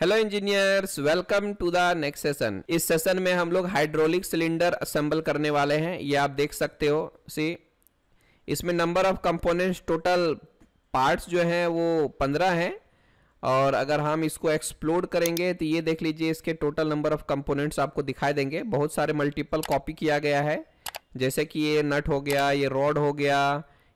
Hello engineers welcome to the next session इस session में हम लोग हाइड्रोलिक सिलेंडर असेंबल करने वाले हैं। ये आप देख सकते हो। सी इसमें number of components total parts जो हैं वो पंद्रह हैं। और अगर हम इसको एक्सप्लोड करेंगे तो ये देख लीजिए इसके टोटल नंबर ऑफ़ कंपोनेंट्स आपको दिखाई देंगे। बहुत सारे मल्टीपल कॉपी किया गया है। जैसे कि ये नट हो गया ये रॉड हो गया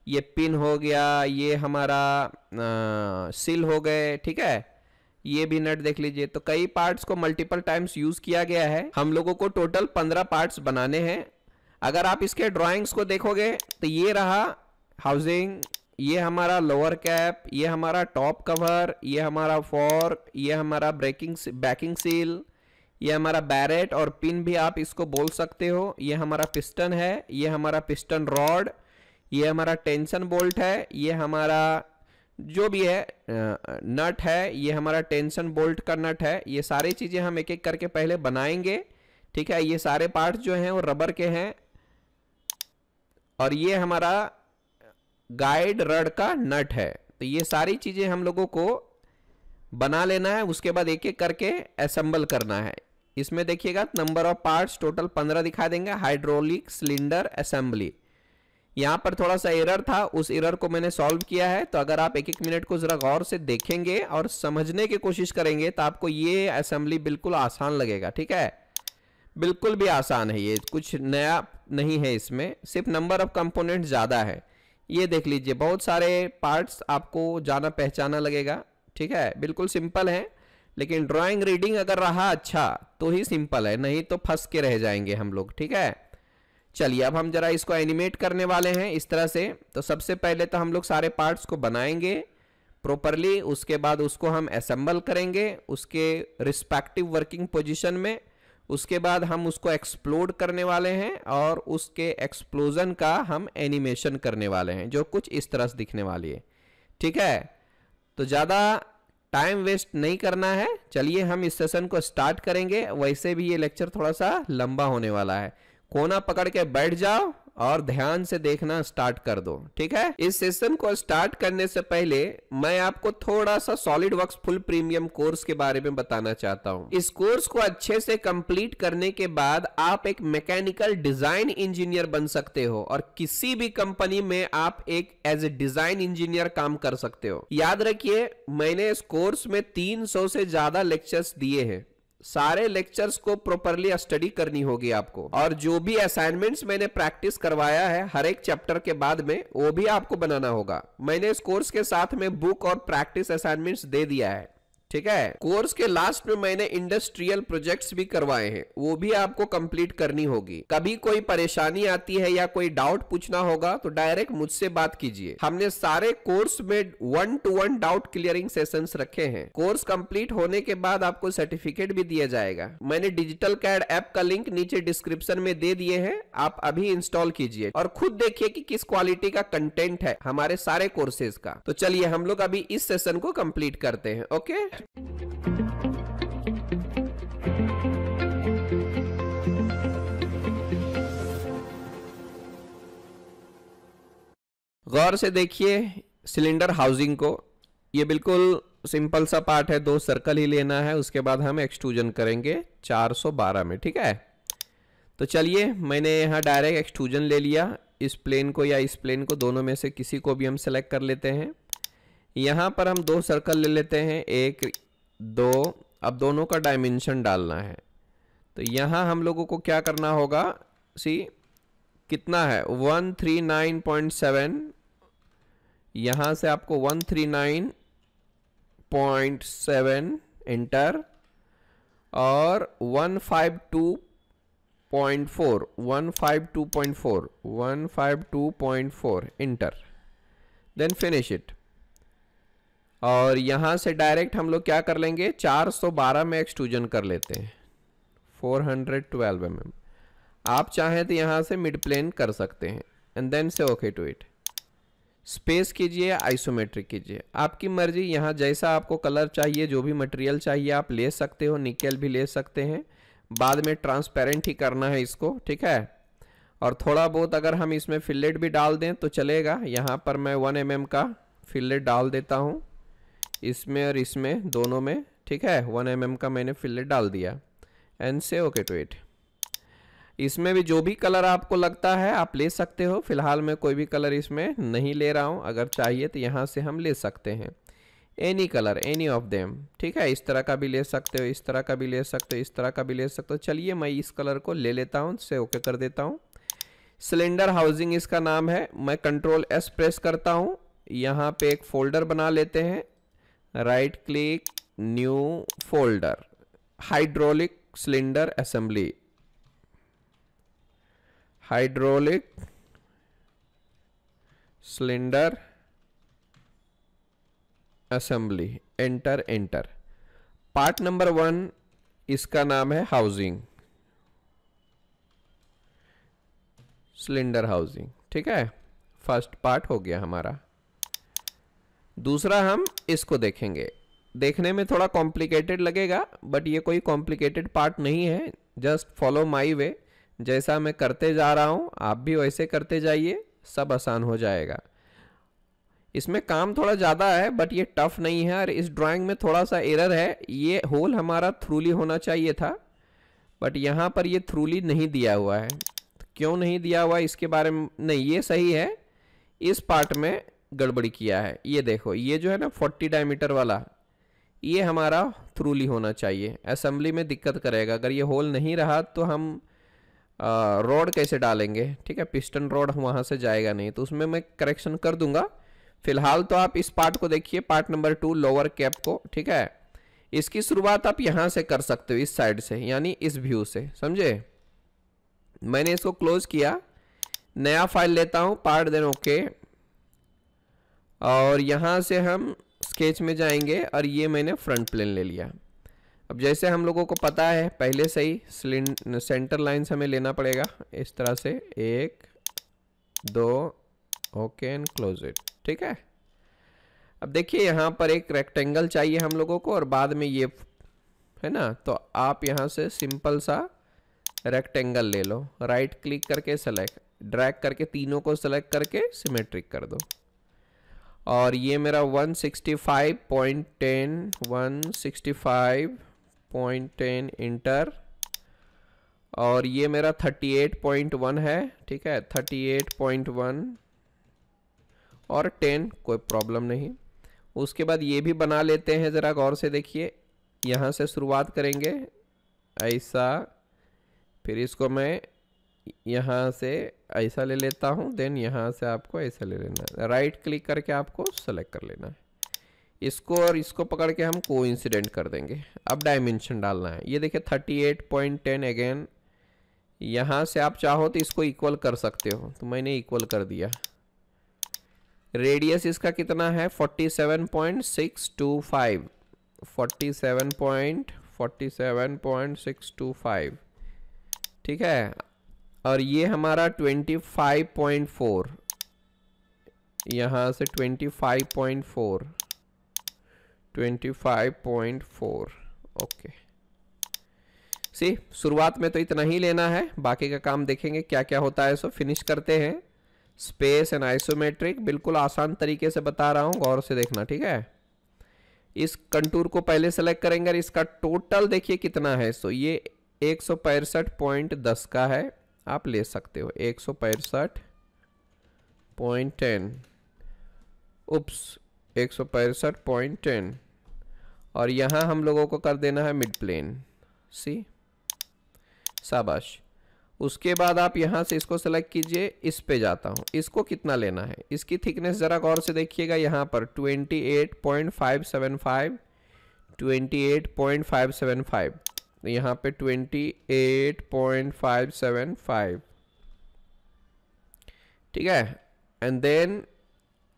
ये पिन हो गया ये हमारा आ, सिल हो गए ठीक है? ये भी नट देख लीजिए। तो कई पार्ट्स को मल्टीपल टाइम्स यूज़ किया गया है। हम लोगों को टोटल पंद्रह पार्ट्स बनाने हैं। अगर आप इसके ड्राइंग्स को देखोगे तो ये रहा हाउसिंग ये हमारा लोअर कैप ये हमारा टॉप कवर ये हमारा फॉर्क ये हमारा ब्रेकिंग बैकिंग सील ये हमारा बैरेट और पिन भी आप इसको बोल सकते हो। ये हमारा पिस्टन है, ये हमारा पिस्टन रॉड ये हमारा टेंशन बोल्ट है, ये हमारा जो भी है नट है, ये हमारा टेंशन बोल्ट का नट है, ये सारी चीज़ें हम एक एक करके पहले बनाएँगे, ठीक है? ये सारे पार्ट्स जो हैं वो रबर के हैं, और ये हमारा गाइड रड का नट है। तो ये सारी चीज़ें हम लोगों को बना लेना है, उसके बाद एक एक करके असेंबल करना है। इसमें देखिएगा नंबर ऑफ़ पार्ट्स टोटल पंद्रह दिखा देंगे हाइड्रोलिक सिलेंडर असेंबली यहाँ पर थोड़ा सा एरर था, उस एरर को मैंने सॉल्व किया है तो अगर आप एक एक मिनट को जरा गौर से देखेंगे और समझने की कोशिश करेंगे तो आपको ये असेंबली बिल्कुल आसान लगेगा, ठीक है? बिल्कुल भी आसान है ये, कुछ नया नहीं है इसमें, सिर्फ़ नंबर ऑफ़ कंपोनेंट ज़्यादा है। ये देख लीजिए, बहुत सारे पार्ट्स आपको जाना पहचाना लगेगा, ठीक है? बिल्कुल सिंपल है, लेकिन ड्राइंग रीडिंग अगर रहा अच्छा तो ही सिंपल है, नहीं तो फंस के रह जाएँगे हम लोग, ठीक है? चलिए, अब हम जरा इसको एनिमेट करने वाले हैं इस तरह से। तो सबसे पहले तो हम लोग सारे पार्ट्स को बनाएँगे प्रॉपरली उसके बाद उसको हम असेंबल करेंगे उसके रिस्पेक्टिव वर्किंग पोजीशन में। उसके बाद हम उसको एक्सप्लोड करने वाले हैं और उसके एक्सप्लोजन का हम एनिमेशन करने वाले हैं, जो कुछ इस तरह से दिखने वाली है। ठीक है? तो ज़्यादा टाइम वेस्ट नहीं करना है। चलिए, हम इस सेशन को स्टार्ट करेंगे। वैसे भी ये लेक्चर थोड़ा सा लंबा होने वाला है। कोना पकड़ के बैठ जाओ और ध्यान से देखना स्टार्ट कर दो, ठीक है? इस सेशन को स्टार्ट करने से पहले मैं आपको थोड़ा सा solid work full premium course के बारे में बताना चाहता हूँ। इस कोर्स को अच्छे से कंप्लीट करने के बाद आप एक मैकेनिकल डिज़ाइन इंजीनियर बन सकते हो और किसी भी कंपनी में आप एक एज ए डिज़ाइन इंजीनियर काम कर सकते हो। याद रखिए, मैंने इस कोर्स में 300 से ज़्यादा लेक्चर्स दिए हैं। सारे लेक्चर्स को प्रॉपरली स्टडी करनी होगी आपको। और जो भी असाइनमेंट्स मैंने प्रैक्टिस करवाया है, हर एक चैप्टर के बाद में, वो भी आपको बनाना होगा। मैंने इस कोर्स के साथ में बुक और प्रैक्टिस असाइनमेंट्स दे दिया है। ठीक है? कोर्स के लास्ट में मैंने इंडस्ट्रियल प्रोजेक्ट्स भी करवाए हैं। वो भी आपको कंप्लीट करनी होगी। कभी कोई परेशानी आती है या कोई डाउट पूछना होगा तो डायरेक्ट मुझसे बात कीजिए। हमने सारे कोर्स में one two one doubt clearing sessions रखे हैं। कोर्स कंप्लीट होने के बाद आपको सर्टिफिकेट भी दिया जाएगा। मैंने डिजिटल कैड ऐप का लिंक नीचे डिस्क्रिप्शन में दे दिए है। आप अभी इंस्टॉल कीजिए। और खुद देखिए कि किस क्वालिटी का कंटेंट है हमारे सारे कोर्सेज का। तो चलिए हम लोग अभी इस सेशन को कंप्लीट करते हैं ओके गौर से देखिए सिलेंडर हाउसिंग को। ये बिल्कुल सिंपल सा पार्ट है, दो सर्कल ही लेना है, उसके बाद हम एक्सट्रूजन करेंगे 412 में, ठीक है? तो चलिए, मैंने यहाँ डायरेक्ट एक्सट्रूजन ले लिया। इस प्लेन को या इस प्लेन को दोनों में से किसी को भी हम सेलेक्ट कर लेते हैं। यहाँ पर हम दो सर्कल ले लेते हैं। एक, दो। अब दोनों का डायमेंशन डालना है। तो यहाँ हम लोगों को क्या करना होगा? सी कितना है? One three nine point seven यहाँ से आपको one three nine point seven enter और one five two point four one five two point four one five two point four enter then finish it और यहाँ से direct हम लोग क्या कर लेंगे? 412 में एक्सट्रूजन कर लेते हैं। 412 एम mm. आप चाहें तो यहाँ से मिड प्लेन कर सकते हैं। And then say okay to it space कीजिए आइसोमेट्रिक कीजिए। आपकी मर्ज़ी, यहाँ जैसा आपको कलर चाहिए, जो भी मटेरियल चाहिए, आप ले सकते हो निकल भी ले सकते हैं। बाद में ट्रांसपेरेंट ही करना है इसको, ठीक है? और थोड़ा बहुत अगर हम इसमें फिलेट भी डाल दें तो चलेगा। यहाँ पर मैं वन एम mm का फिलेट डाल देता हूँ। इसमें और इसमें, दोनों में, ठीक है? वन एम mm का मैंने फिलेट डाल दिया। एंड से ओके टू इट इसमें भी जो भी कलर आपको लगता है, आप ले सकते हो। फ़िलहाल मैं कोई भी कलर इसमें नहीं ले रहा हूँ। अगर चाहिए तो यहाँ से हम ले सकते हैं। Any colour any of them ठीक है? इस तरह का भी ले सकते हो, इस तरह का भी ले सकते हो, इस तरह का भी ले सकते हो। चलिए, मैं इस कलर को ले लेता हूँ। से ओके कर देता हूँ। सिलेंडर हाउसिंग इसका नाम है। मैं कंट्रोल एस प्रेस करता हूँ। यहाँ पे एक फोल्डर बना लेते हैं। Right click new folder hydraulic cylinder assembly hydraulic cylinder assembly enter enter part number one इसका नाम है हाउसिंग सिलेंडर हाउसिंग ठीक है? फ़र्स्ट पार्ट हो गया हमारा. दूसरा हम इसको देखेंगे। देखने में थोड़ा कॉम्प्लिकेटेड लगेगा बट ये कोई कॉम्प्लिकेटेड पार्ट नहीं है। जस्ट फॉलो माई वे जैसा मैं करते जा रहा हूँ, आप भी वैसे करते जाइए, सब आसान हो जाएगा। इसमें काम थोड़ा ज़्यादा है बट ये टफ नहीं है, और इस ड्राइंग में थोड़ा सा एरर है। ये होल हमारा थ्रूली होना चाहिए था बट यहाँ पर ये थ्रूली नहीं दिया हुआ है। क्यों नहीं दिया हुआ इसके बारे में नहीं, ये सही है। इस पार्ट में गड़बड़ी किया है। ये देखो, ये जो है ना 40 डायमीटर वाला, ये हमारा थ्रूली होना चाहिए। असेंबली में दिक्कत करेगा। अगर ये होल नहीं रहा तो हम रोड कैसे डालेंगे? ठीक है पिस्टन रोड वहाँ से जाएगा नहीं। तो उसमें मैं करेक्शन कर दूँगा। फ़िलहाल तो आप इस पार्ट को देखिए part number two lower cap को, ठीक है? इसकी शुरुआत आप यहाँ से कर सकते हो, इस साइड से, यानी इस व्यू से। समझे? मैंने इसको क्लोज किया। नया फ़ाइल लेता हूँ पार्ट देन ओके और यहाँ से हम स्केच में जाएँगे और ये मैंने फ्रंट प्लेन ले लिया। अब जैसे हम लोगों को पता है, पहले से ही सेंटर लाइन्स हमें लेना पड़ेगा। इस तरह से एक, दो ओके एंड क्लोज इट ठीक है? अब देखिए यहाँ पर एक रेक्टेंगल चाहिए हम लोगों को और बाद में ये, है ना? तो आप यहाँ से सिंपल सा रेक्टेंगल ले लो। राइट क्लिक करके सेलेक्ट ड्रैग करके तीनों को सेलेक्ट करके सिमेट्रिक कर दो। और ये मेरा 165.10 165.10 इंटर और ये मेरा 38.1 है, ठीक है? 38.1 और टेन कोई प्रॉब्लम नहीं। उसके बाद ये भी बना लेते हैं, ज़रा गौर से देखिए। यहाँ से शुरुआत करेंगे, ऐसा, फिर इसको मैं यहाँ से ऐसा ले लेता हूँ देन यहाँ से आपको ऐसा ले लेना। है राइट क्लिक करके आपको सेलेक्ट कर लेना। है इसको और इसको पकड़ के हम को कर देंगे। अब डायमेंशन डालना है। ये देखिए thirty eight point ten again यहाँ से आप चाहो तो इसको इक्वल कर सकते हो। तो मैंने इक्वल कर दिया। रेडियस इसका कितना है? 47.625 47.47.625 ठीक है? और ये हमारा 25.4 यहाँ से 25.4 25.4 ओके सी शुरुआत में तो इतना ही लेना है, बाकी का काम देखेंगे क्या क्या होता है सो फिनिश करते हैं। स्पेस एंड आइसोमेट्रिक बिल्कुल आसान तरीके से बता रहा हूँ, गौर से देखना, ठीक है? इस कंटूर को पहले सेलेक्ट करेंगे और इसका टोटल देखिए कितना है सो ये एक का है। आप ले सकते हो। एक सौ पैंसठ पॉइंट टेन। उप्स, एक सौ पैंसठ पॉइंट टेन। और यहाँ हम लोगों को कर देना है मिड प्लेन। सी? शाबाश। उसके बाद आप यहाँ से इसको सेलेक्ट कीजिए। इस पे जाता हूँ। इसको कितना लेना है? इसकी थिकनेस ज़रा गौर से देखिएगा यहाँ पर। 28.575 28.575 यहाँ पे 28.575 ठीक है? एंड देन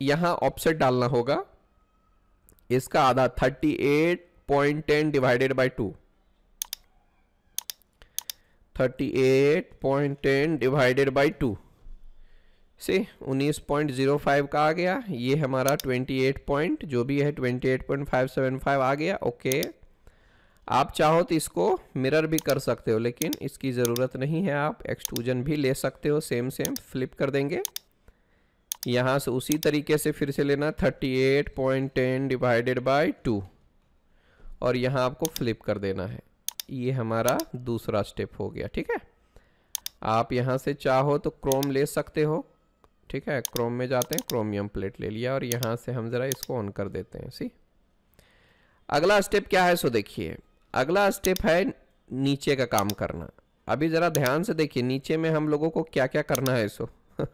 यहाँ ऑप्सेट डालना होगा। इसका आधा 38.10 divided by two thirty eight point ten divided by two से उन्नीस पॉइंट ज़ीरो फाइव का आ गया। ये हमारा ट्वेंटी एट पॉइंट जो भी है twenty eight point five seven five आ गया। ओके आप चाहो तो इसको मिरर भी कर सकते हो, लेकिन इसकी ज़रूरत नहीं है। आप एक्सट्रूजन भी ले सकते हो सेम सेम फ्लिप कर देंगे। यहाँ से उसी तरीके से फिर से लेना thirty eight point ten divided by two और यहाँ आपको फ्लिप कर देना है। ये हमारा दूसरा स्टेप हो गया, ठीक है? आप यहाँ से चाहो तो क्रोम ले सकते हो, ठीक है? क्रोम में जाते हैं क्रोमियम प्लेट ले लिया और यहाँ से हम ज़रा इसको ऑन कर देते हैं सी अगला स्टेप क्या है, सो देखिए। अगला स्टेप है नीचे का काम करना। अभी ज़रा ध्यान से देखिए नीचे में हम लोगों को क्या क्या करना है सो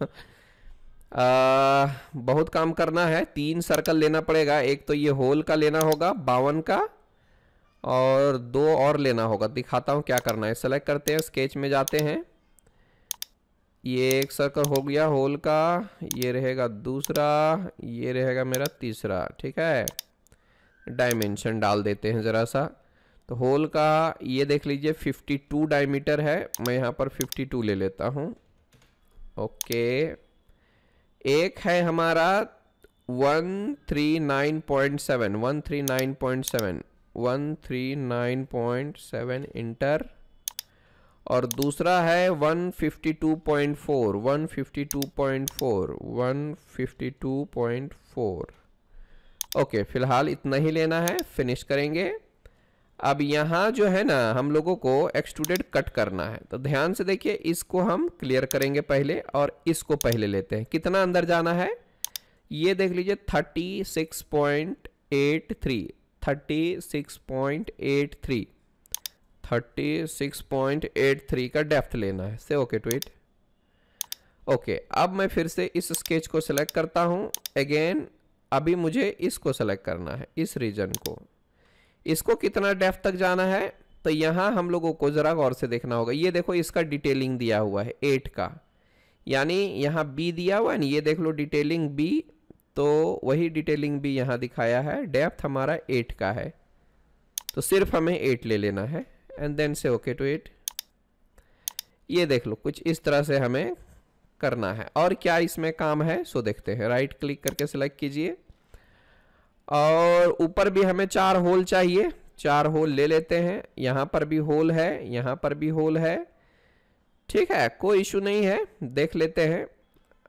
आ, बहुत काम करना है तीन सर्कल लेना पड़ेगा। एक तो ये होल का लेना होगा बावन का और दो और लेना होगा। दिखाता हूँ क्या करना है। सेलेक्ट करते हैं स्केच में जाते हैं। ये एक सर्कल हो गया होल का ये रहेगा दूसरा ये रहेगा मेरा तीसरा ठीक है? डायमेंशन डाल देते हैं ज़रा सा। तो होल का ये देख लीजिए 52 डायमीटर है। मैं यहाँ पर 52 ले लेता हूँ। ओके। एक है हमारा 139.7 139.7 139.7 इंटर और दूसरा है 152.4 152.4 152.4 ओके, फ़िलहाल इतना ही लेना है फिनिश करेंगे। अब यहाँ जो है ना, हम लोगों को एक्सट्रूडेड कट करना है। तो ध्यान से देखिए, इसको हम क्लियर करेंगे पहले और इसको पहले लेते हैं। कितना अंदर जाना है? ये देख लीजिए thirty six point eight three thirty six point eight three thirty six point eight three का डेप्थ लेना है। Say okay to it okay अब मैं फिर से इस स्केच को सिलेक्ट करता हूँ। अगेन अभी मुझे इसको सेलेक्ट करना है, इस रीजन को। इसको कितना डेफ तक जाना है? तो यहाँ हम लोगों को ज़रा गौर से देखना होगा। ये देखो, इसका डिटेलिंग दिया हुआ है एट का। यानी यहाँ बी दिया हुआ है, ये देख लो डिटेलिंग बी तो वही डिटेलिंग भी यहाँ दिखाया है। डेप्थ हमारा एट का है। तो सिर्फ़ हमें एट ले लेना है and then say okay to it ये देख लो, कुछ इस तरह से हमें करना है। और क्या इसमें काम है? सो देखते हैं। राइट क्लिक करके सिलेक्ट कीजिए। और ऊपर भी हमें चार होल चाहिए। चार होल ले लेते हैं। यहाँ पर भी होल है, यहाँ पर भी होल है। ठीक है, कोई इशू नहीं है। देख लेते हैं।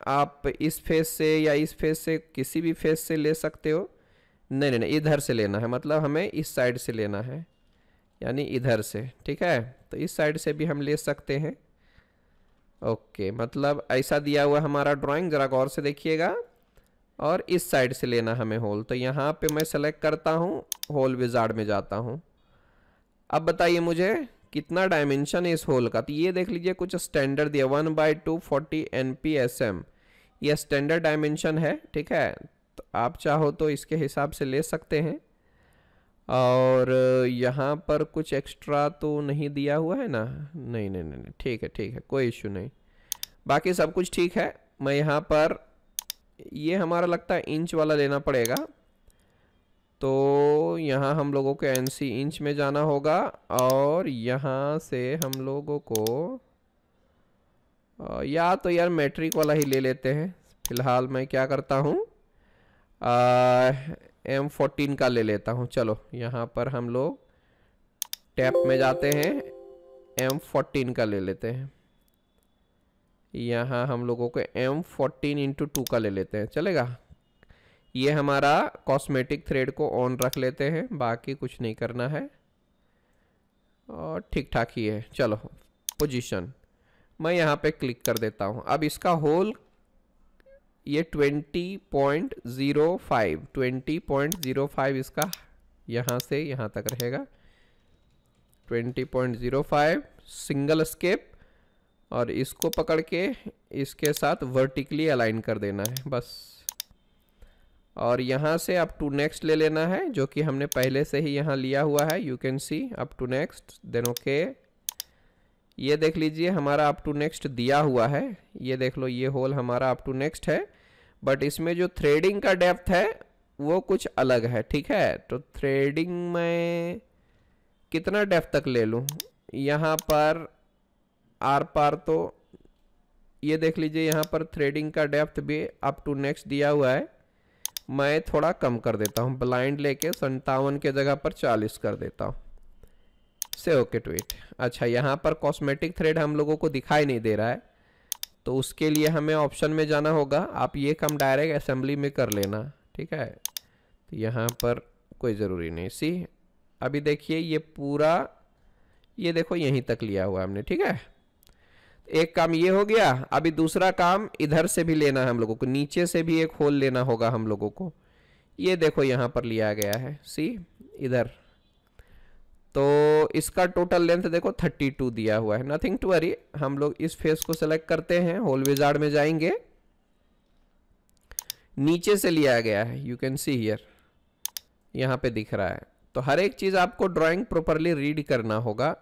आप इस फेस से या इस फेस से किसी भी फेस से ले सकते हो। नहीं नहीं नहीं, इधर से लेना है। मतलब हमें इस साइड से लेना है। यानी इधर से। ठीक है? तो इस साइड से भी हम ले सकते हैं। ओके मतलब ऐसा दिया हुआ हमारा ड्राइंग। ज़रा गौर से देखिएगा। और इस साइड से लेना हमें होल। तो यहाँ पे मैं सेलेक्ट करता हूँ, होल विजार्ड में जाता हूँ। अब बताइए मुझे, कितना डायमेंशन है इस होल का? तो ये देख लीजिए, कुछ स्टैंडर्ड दिया one by two forty N P S M यह स्टैंडर्ड डायमेंशन है, ठीक है? तो आप चाहो तो इसके हिसाब से ले सकते हैं। और यहाँ पर कुछ एक्स्ट्रा तो नहीं दिया हुआ है ना? नहीं नहीं नहीं ठीक है ठीक है, कोई इशू नहीं। बाकी सब कुछ ठीक है। मैं यहाँ पर ये हमारा लगता है इंच वाला लेना पड़ेगा। तो यहाँ हम लोगों को एन सी इंच में जाना होगा और यहाँ से हम लोगों को या तो यार मैट्रिक वाला ही ले लेते हैं। फ़िलहाल मैं क्या करता हूँ एम फोर्टीन का ले लेता हूँ। चलो, यहाँ पर हम लोग टैप में जाते हैं एम फोर्टीन का ले लेते हैं। यहाँ हम लोगों को एम फोर्टीन इंटू टू का ले लेते हैं। चलेगा? ये हमारा कॉस्मेटिक थ्रेड को ऑन रख लेते हैं। बाकी कुछ नहीं करना है। और ठीक ठाक ही है। चलो पोजीशन मैं यहाँ पे क्लिक कर देता हूँ। अब इसका होल ये twenty point zero five twenty point zero five इसका यहाँ से यहाँ तक रहेगा। Twenty point zero five single escape और इसको पकड़ के इसके साथ वर्टिकली अलाइन कर देना है, बस। और यहाँ से अप टू नेक्स्ट ले लेना है, जो कि हमने पहले से ही यहाँ लिया हुआ है। You can see up to next then okay ये देख लीजिए, हमारा अप टू नेक्स्ट दिया हुआ है। ये देख लो, ये होल हमारा अप टू नेक्स्ट है। बट इसमें जो थ्रेडिंग का डेप्थ है, वो कुछ अलग है, ठीक है? तो थ्रेडिंग में कितना डेप्थ तक ले लूँ? यहाँ पर आर पार तो ये देख लीजिए, यहाँ पर थ्रेडिंग का डेप्थ भी अप टू नेक्स्ट दिया हुआ है। मैं थोड़ा कम कर देता हूँ ब्लाइंड लेके संतावन के जगह पर चालीस कर देता हूँ। से ओके ट्वीट अच्छा यहाँ पर कॉस्मेटिक थ्रेड हम लोगों को दिखाई नहीं दे रहा है तो उसके लिए हमें ऑप्शन में जाना होगा। आप ये कम डायरेक्ट असेंबली में कर लेना, ठीक है? तो यहाँ पर कोई ज़रूरी नहीं। सी अभी देखिए, ये पूरा, ये देखो, यहीं तक लिया हुआ हमने, ठीक है? एक काम ये हो गया, अभी दूसरा काम इधर से भी लेना है हम लोगों को, नीचे से भी एक होल लेना होगा हम लोगों को। ये देखो यहाँ पर लिया गया है, सी, इधर। तो इसका टोटल लेंथ देखो 32 दिया हुआ है नथिंग टू वरी हम लोग इस फेस को सिलेक्ट करते हैं होल विजार्ड में जाएँगे। नीचे से लिया गया है यू कैन सी हियर यहाँ पे दिख रहा है। तो हर एक चीज़ आपको ड्राइंग प्रॉपरली रीड करना होगा।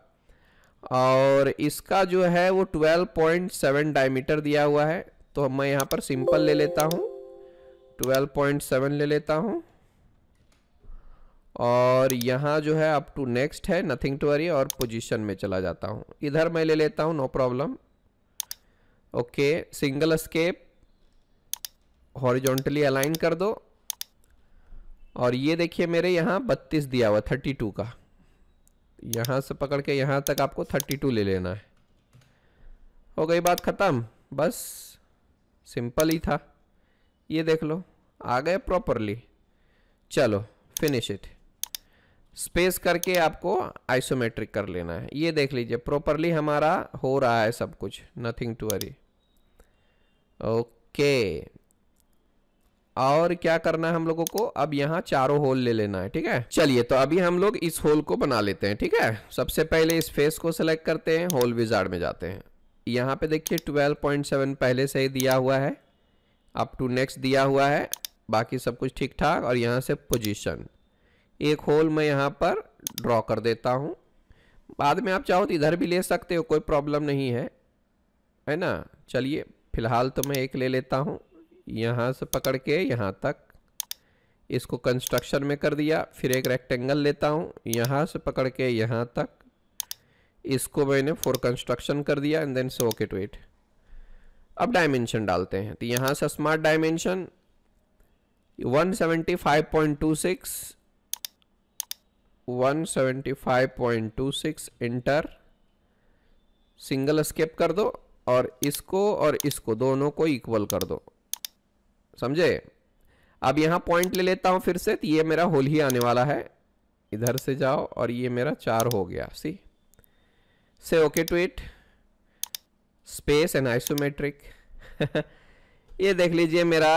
और इसका जो है वो 12.7 डायमीटर दिया हुआ है। तो मैं यहाँ पर सिंपल ले लेता हूँ। 12.7 ले लेता हूँ। और यहाँ जो है अप टू नेक्स्ट है नथिंग टू वरी और पोजीशन में चला जाता हूँ। इधर मैं ले लेता हूँ no problem okay single escape horizontally align कर दो। और ये देखिए मेरे यहाँ बत्तीस दिया हुआ थर्टी टू का। यहाँ से पकड़ के यहाँ तक आपको थर्टी टू ले लेना है। हो गई बात ख़त्म। बस सिंपल ही था। ये देख लो, आ गए प्रॉपरली चलो फिनिश इट स्पेस करके आपको आइसोमेट्रिक कर लेना है। ये देख लीजिए प्रॉपरली हमारा हो रहा है सब कुछ। नथिंग टू वरी ओके और क्या करना है हम लोगों को? अब यहाँ चारों होल ले लेना है, ठीक है? चलिए तो अभी हम लोग इस होल को बना लेते हैं, ठीक है? सबसे पहले इस फेस को सिलेक्ट करते हैं, होल विजार्ड में जाते हैं। यहाँ पे देखिए 12.7 पहले से ही दिया हुआ है अप टू नेक्स्ट दिया हुआ है, बाकी सब कुछ ठीक ठाक और यहाँ से पोजीशन एक होल मैं यहाँ पर ड्रॉ कर देता हूँ। बाद में आप चाहो तो इधर भी ले सकते हो, कोई प्रॉब्लम नहीं है है ना? चलिए, फ़िलहाल तो मैं एक ले लेता हूँ। यहाँ से पकड़ के यहाँ तक। इसको कंस्ट्रक्शन में कर दिया, फिर एक रेक्टेंगल लेता हूँ, यहाँ से पकड़ के यहाँ तक। इसको मैंने फोर कंस्ट्रक्शन कर दिया and then so okay to it अब डायमेंशन डालते हैं तो यहाँ से smart dimension 175.26 175.26 enter single escape कर दो और इसको और इसको दोनों को इक्वल कर दो। समझे? अब यहाँ पॉइंट ले लेता हूँ फिर से तो ये मेरा होल ही आने वाला है। इधर से जाओ और ये मेरा चार हो गया see say okay to it space and isometric ये देख लीजिए मेरा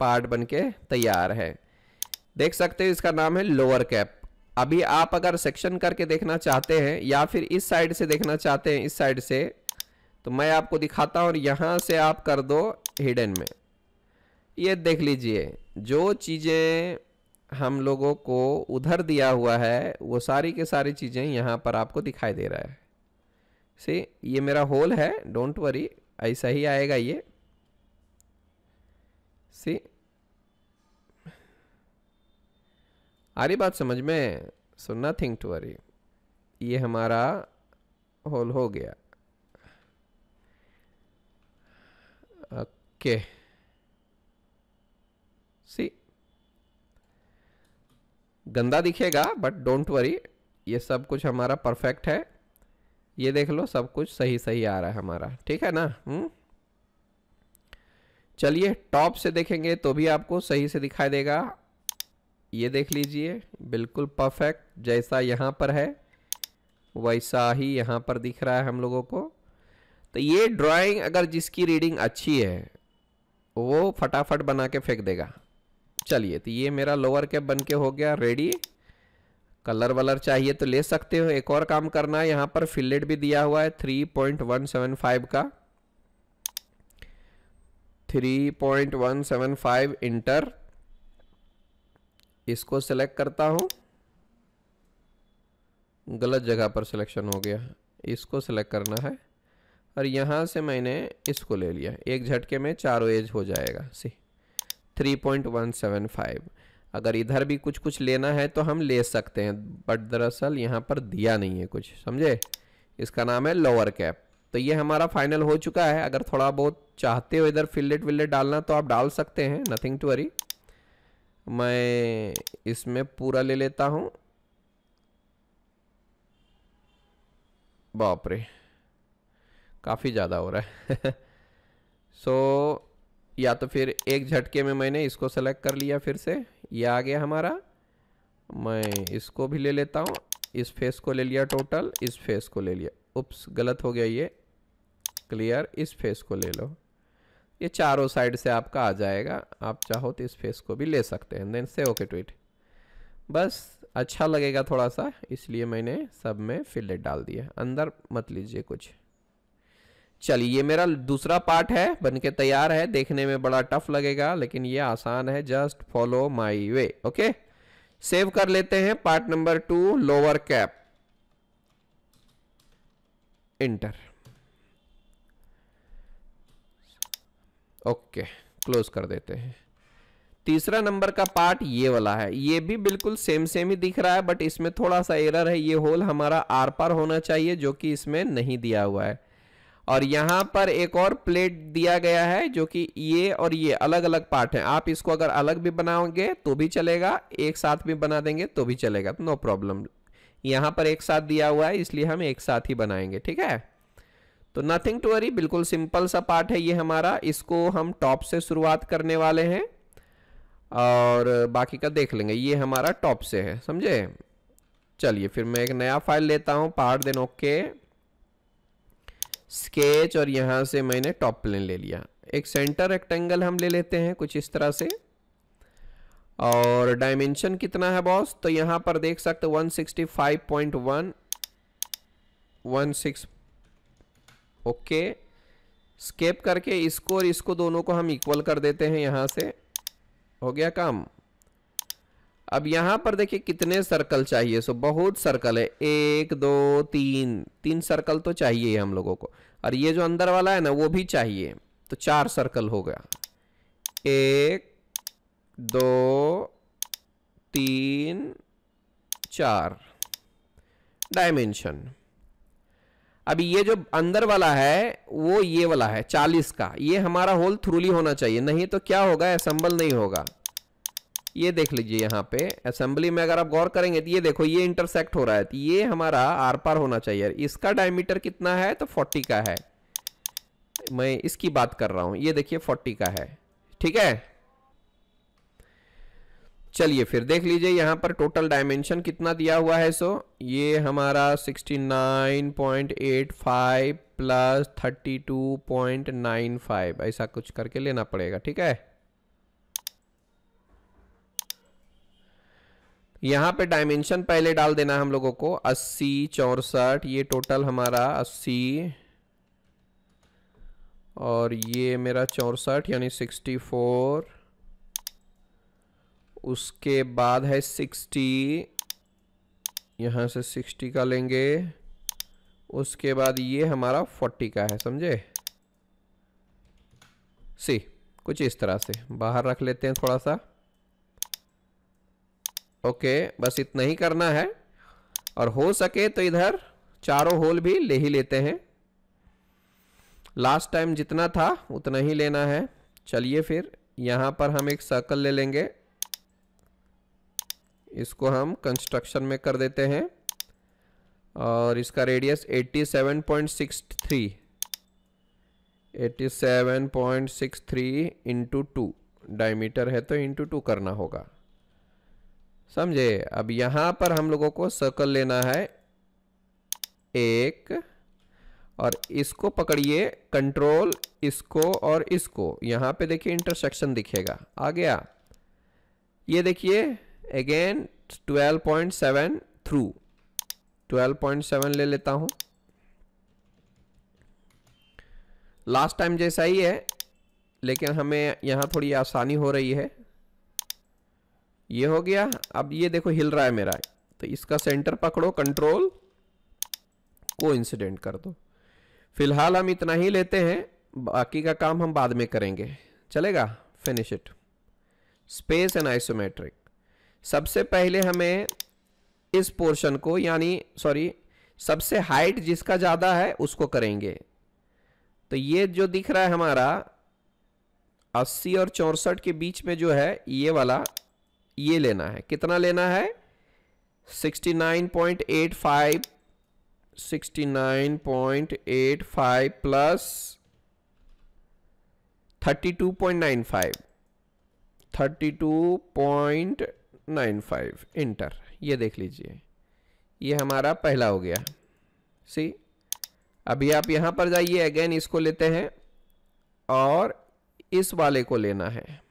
पार्ट बनके तैयार है। देख सकते हो इसका नाम है लोअर कैप अभी आप अगर सेक्शन करके देखना चाहते हैं या फिर इस साइड से देखना चाहते हैं, इस साइड से तो मैं आपको दिखाता हूँ और यहाँ से आप कर दो हिडन में। ये देख लीजिए, जो चीज़ें हम लोगों को उधर दिया हुआ है, वो सारी के सारी चीज़ें यहाँ पर आपको दिखाई दे रहा है। सी ये मेरा होल है डोंट वरी ऐसा ही आएगा ये। सी आ रही बात समझ में? सो नथिंग टू वरी ये हमारा होल हो गया। Okay okay. सी गंदा दिखेगा बट डोंट वरी ये सब कुछ हमारा परफेक्ट है। ये देख लो, सब कुछ सही सही आ रहा है हमारा। ठीक है ना? हम्म? चलिए टॉप से देखेंगे तो भी आपको सही से दिखाई देगा। ये देख लीजिए, बिल्कुल परफेक्ट जैसा यहाँ पर है, वैसा ही यहाँ पर दिख रहा है हम लोगों को। तो ये ड्राइंग अगर जिसकी रीडिंग अच्छी है, वो फटाफट बना के फेंक देगा। चलिए तो ये मेरा लोअर कैप बन के हो गया रेडी कलर वलर चाहिए तो ले सकते हो। एक और काम करना है यहाँ पर फिलेट भी दिया हुआ है three point one seven five का। Three point one seven five enter इसको सिलेक्ट करता हूँ। गलत जगह पर सिलेक्शन हो गया। इसको सिलेक्ट करना है। और यहाँ से मैंने इसको ले लिया। एक झटके में चारों एज हो जाएगा। सी 3.175 अगर इधर भी कुछ कुछ लेना है तो हम ले सकते हैं बट दरअसल यहाँ पर दिया नहीं है कुछ, समझे? इसका नाम है लोअर कैप तो ये हमारा फाइनल हो चुका है। अगर थोड़ा बहुत चाहते हो इधर फिलेट विलेट डालना तो आप डाल सकते हैं नथिंग टू वरी मैं इसमें पूरा ले लेता हूँ। बाप रे, काफ़ी ज़्यादा हो रहा है। सो या तो फिर एक झटके में मैंने इसको सेलेक्ट कर लिया फिर से। ये आ गया हमारा। मैं इसको भी ले लेता हूँ। इस फेस को ले लिया टोटल इस फेस को ले लिया। उप्स गलत हो गया ये। क्लियर इस फेस को ले लो। ये चारों साइड से आपका आ जाएगा। आप चाहो तो इस फेस को भी ले सकते हैं। देन से ओके ट्वीट बस अच्छा लगेगा थोड़ा सा, इसलिए मैंने सब में फिलेट डाल दिया। अंदर मत लीजिए कुछ। चलिए, ये मेरा दूसरा पार्ट है बन के तैयार है, देखने में बड़ा टफ लगेगा, लेकिन ये आसान है just follow my way okay save कर लेते हैं, part number two lower cap enter okay close कर देते हैं। तीसरा नंबर का पार्ट ये वाला है, ये भी बिल्कुल सेम सेम ही दिख रहा है बट इसमें थोड़ा सा एरर है, ये होल हमारा आर पार होना चाहिए, जो कि इसमें नहीं दिया हुआ है। और यहाँ पर एक और प्लेट दिया गया है जो कि ये और ये अलग अलग पार्ट है। आप इसको अगर अलग भी बनाओगे तो भी चलेगा, एक साथ भी बना देंगे तो भी चलेगा। No problem. यहाँ पर एक साथ दिया हुआ है, इसलिए हम एक साथ ही बनाएँगे, ठीक है? तो नथिंग टू वरी बिल्कुल सिंपल सा पार्ट है ये हमारा। इसको हम टॉप से शुरुआत करने वाले हैं। और बाकी का देख लेंगे। ये हमारा टॉप से है, समझे? चलिए, फिर मैं एक नया फ़ाइल लेता हूँ पार्ट देन ओके स्केच और यहाँ से मैंने टॉप प्लेन ले लिया। एक सेंटर रेक्टेंगल हम ले लेते हैं कुछ इस तरह से। और डायमेंशन कितना है बॉस तो यहाँ पर देख सकते 165.1 16 ओके स्केप करके इसको और इसको दोनों को हम इक्वल कर देते हैं यहाँ से। हो गया काम। अब यहाँ पर देखिए कितने सर्कल चाहिए। सो बहुत सर्कल है। एक, दो, तीन। तीन सर्कल तो चाहिए हम लोगों को। और ये जो अंदर वाला है ना, वो भी चाहिए। तो चार सर्कल हो गया। एक, दो, तीन, चार। डायमेंशन अब ये जो अंदर वाला है, वो ये वाला है, चालीस का। ये हमारा होल थ्रूली होना चाहिए। नहीं तो क्या होगा? असम्बल नहीं होगा। ये देख लीजिए यहाँ पे असेंबली में अगर आप गौर करेंगे तो ये देखो, ये इंटरसेक्ट हो रहा है तो ये हमारा आर पार होना चाहिए। इसका डायमीटर कितना है? तो 40 का है। मैं इसकी बात कर रहा हूँ, ये देखिए 40 का है। ठीक है? चलिए फिर देख लीजिए, यहाँ पर टोटल डायमेंशन कितना दिया हुआ है सो ये हमारा 69.85 प्लस 32.95 ऐसा कुछ करके लेना पड़ेगा, ठीक है? यहाँ पे डायमेंशन पहले डाल देना हम लोगों को। 80 चौसठ, ये टोटल हमारा 80 और ये मेरा चौसठ, यानी 64 उसके बाद है 60 यहाँ से 60 का लेंगे। उसके बाद ये हमारा 40 का है, समझे? सी कुछ इस तरह से। बाहर रख लेते हैं थोड़ा सा। ओके, बस इतना ही करना है। और हो सके तो इधर चारों होल भी ले ही लेते हैं। लास्ट टाइम जितना था, उतना ही लेना है। चलिए फिर, यहाँ पर हम एक सर्कल ले लेंगे। इसको हम कंस्ट्रक्शन में कर देते हैं। और इसका रेडियस 87.63 87.63 इंटू टू डायमीटर है तो इंटू टू करना होगा। समझे? अब यहाँ पर हम लोगों को सर्कल लेना है। एक, और इसको पकड़िए कंट्रोल इसको और इसको। यहाँ पे देखिए इंटरसेक्शन दिखेगा। आ गया। ये देखिए अगेन 12.7 थ्रू 12.7 ले लेता हूँ। लास्ट टाइम जैसा ही है, लेकिन हमें यहाँ थोड़ी आसानी हो रही है। ये हो गया। अब ये देखो हिल रहा है मेरा। तो इसका सेंटर पकड़ो कंट्रोल को इंसिडेंट कर दो। फ़िलहाल हम इतना ही लेते हैं, बाकी का काम हम बाद में करेंगे। चलेगा? Finish it space and isometric सबसे पहले हमें इस पोर्शन को, यानी सॉरी सबसे हाइट जिसका ज़्यादा है, उसको करेंगे। तो ये जो दिख रहा है हमारा 80 और चौसठ के बीच में जो है, ये वाला ये लेना है। कितना लेना है? 69.85 69.85 प्लस 32.95 32.95 नाइन फाइव। इंटर, ये देख लीजिए। ये हमारा पहला हो गया। सी, अभी आप यहाँ पर जाइए, अगेन इसको लेते हैं और इस वाले को लेना है।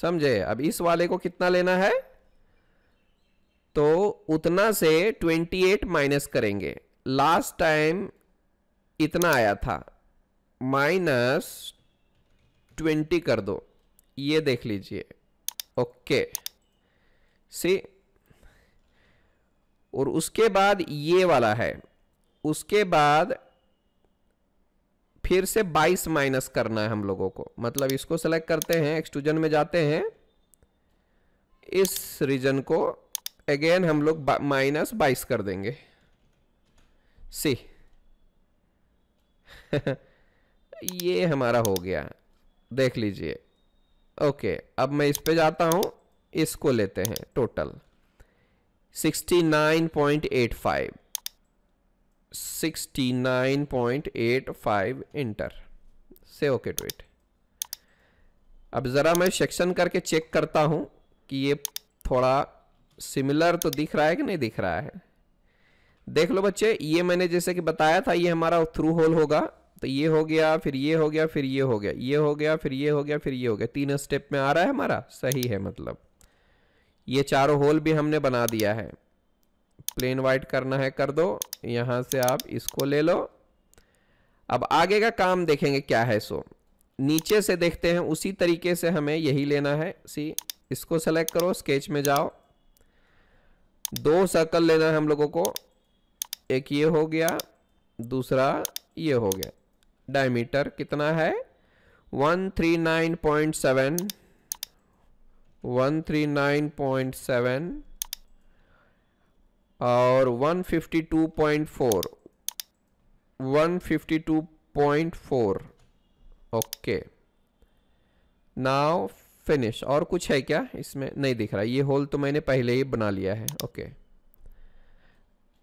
समझे? अब इस वाले को कितना लेना है? तो उतना से 28 माइनस करेंगे। लास्ट टाइम इतना आया था। माइनस ट्वेंटी कर दो। ये देख लीजिए। ओके। सी। और उसके बाद ये वाला है। उसके बाद फिर से 22 माइनस करना है हम लोगों को। मतलब इसको सेलेक्ट करते हैं एक्सट्रूजन में जाते हैं। इस रीजन को अगेन हम लोग माइनस बाईस कर देंगे। सी ये हमारा हो गया। देख लीजिए। ओके अब मैं इस पे जाता हूँ। इसको लेते हैं total 69.85 69.85 enter say okay to it अब ज़रा मैं सेक्शन करके चेक करता हूँ कि ये थोड़ा सिमिलर तो दिख रहा है कि नहीं दिख रहा है। देख लो बच्चे, ये मैंने जैसे कि बताया था, ये हमारा थ्रू होल होगा। तो ये हो गया, फिर ये हो गया, फिर ये हो गया, ये हो गया, फिर ये हो गया, फिर ये हो गया। तीन स्टेप में आ रहा है हमारा? सही है मतलब। ये चारों होल भी हमने बना दिया है। प्लेन वाइट करना है, कर दो। यहाँ से आप इसको ले लो। अब आगे का काम देखेंगे क्या है सो। नीचे से देखते हैं, उसी तरीके से हमें यही लेना है। सी, इसको सेलेक्ट करो स्केच में जाओ। दो सर्कल लेना है हम लोगों को। एक ये हो गया, दूसरा ये हो गया। डायमीटर कितना है? 139.7 139.7 और 152.4 152.4 ओके नाउ फिनिश और कुछ है क्या इसमें? नहीं दिख रहा। ये होल तो मैंने पहले ही बना लिया है। ओके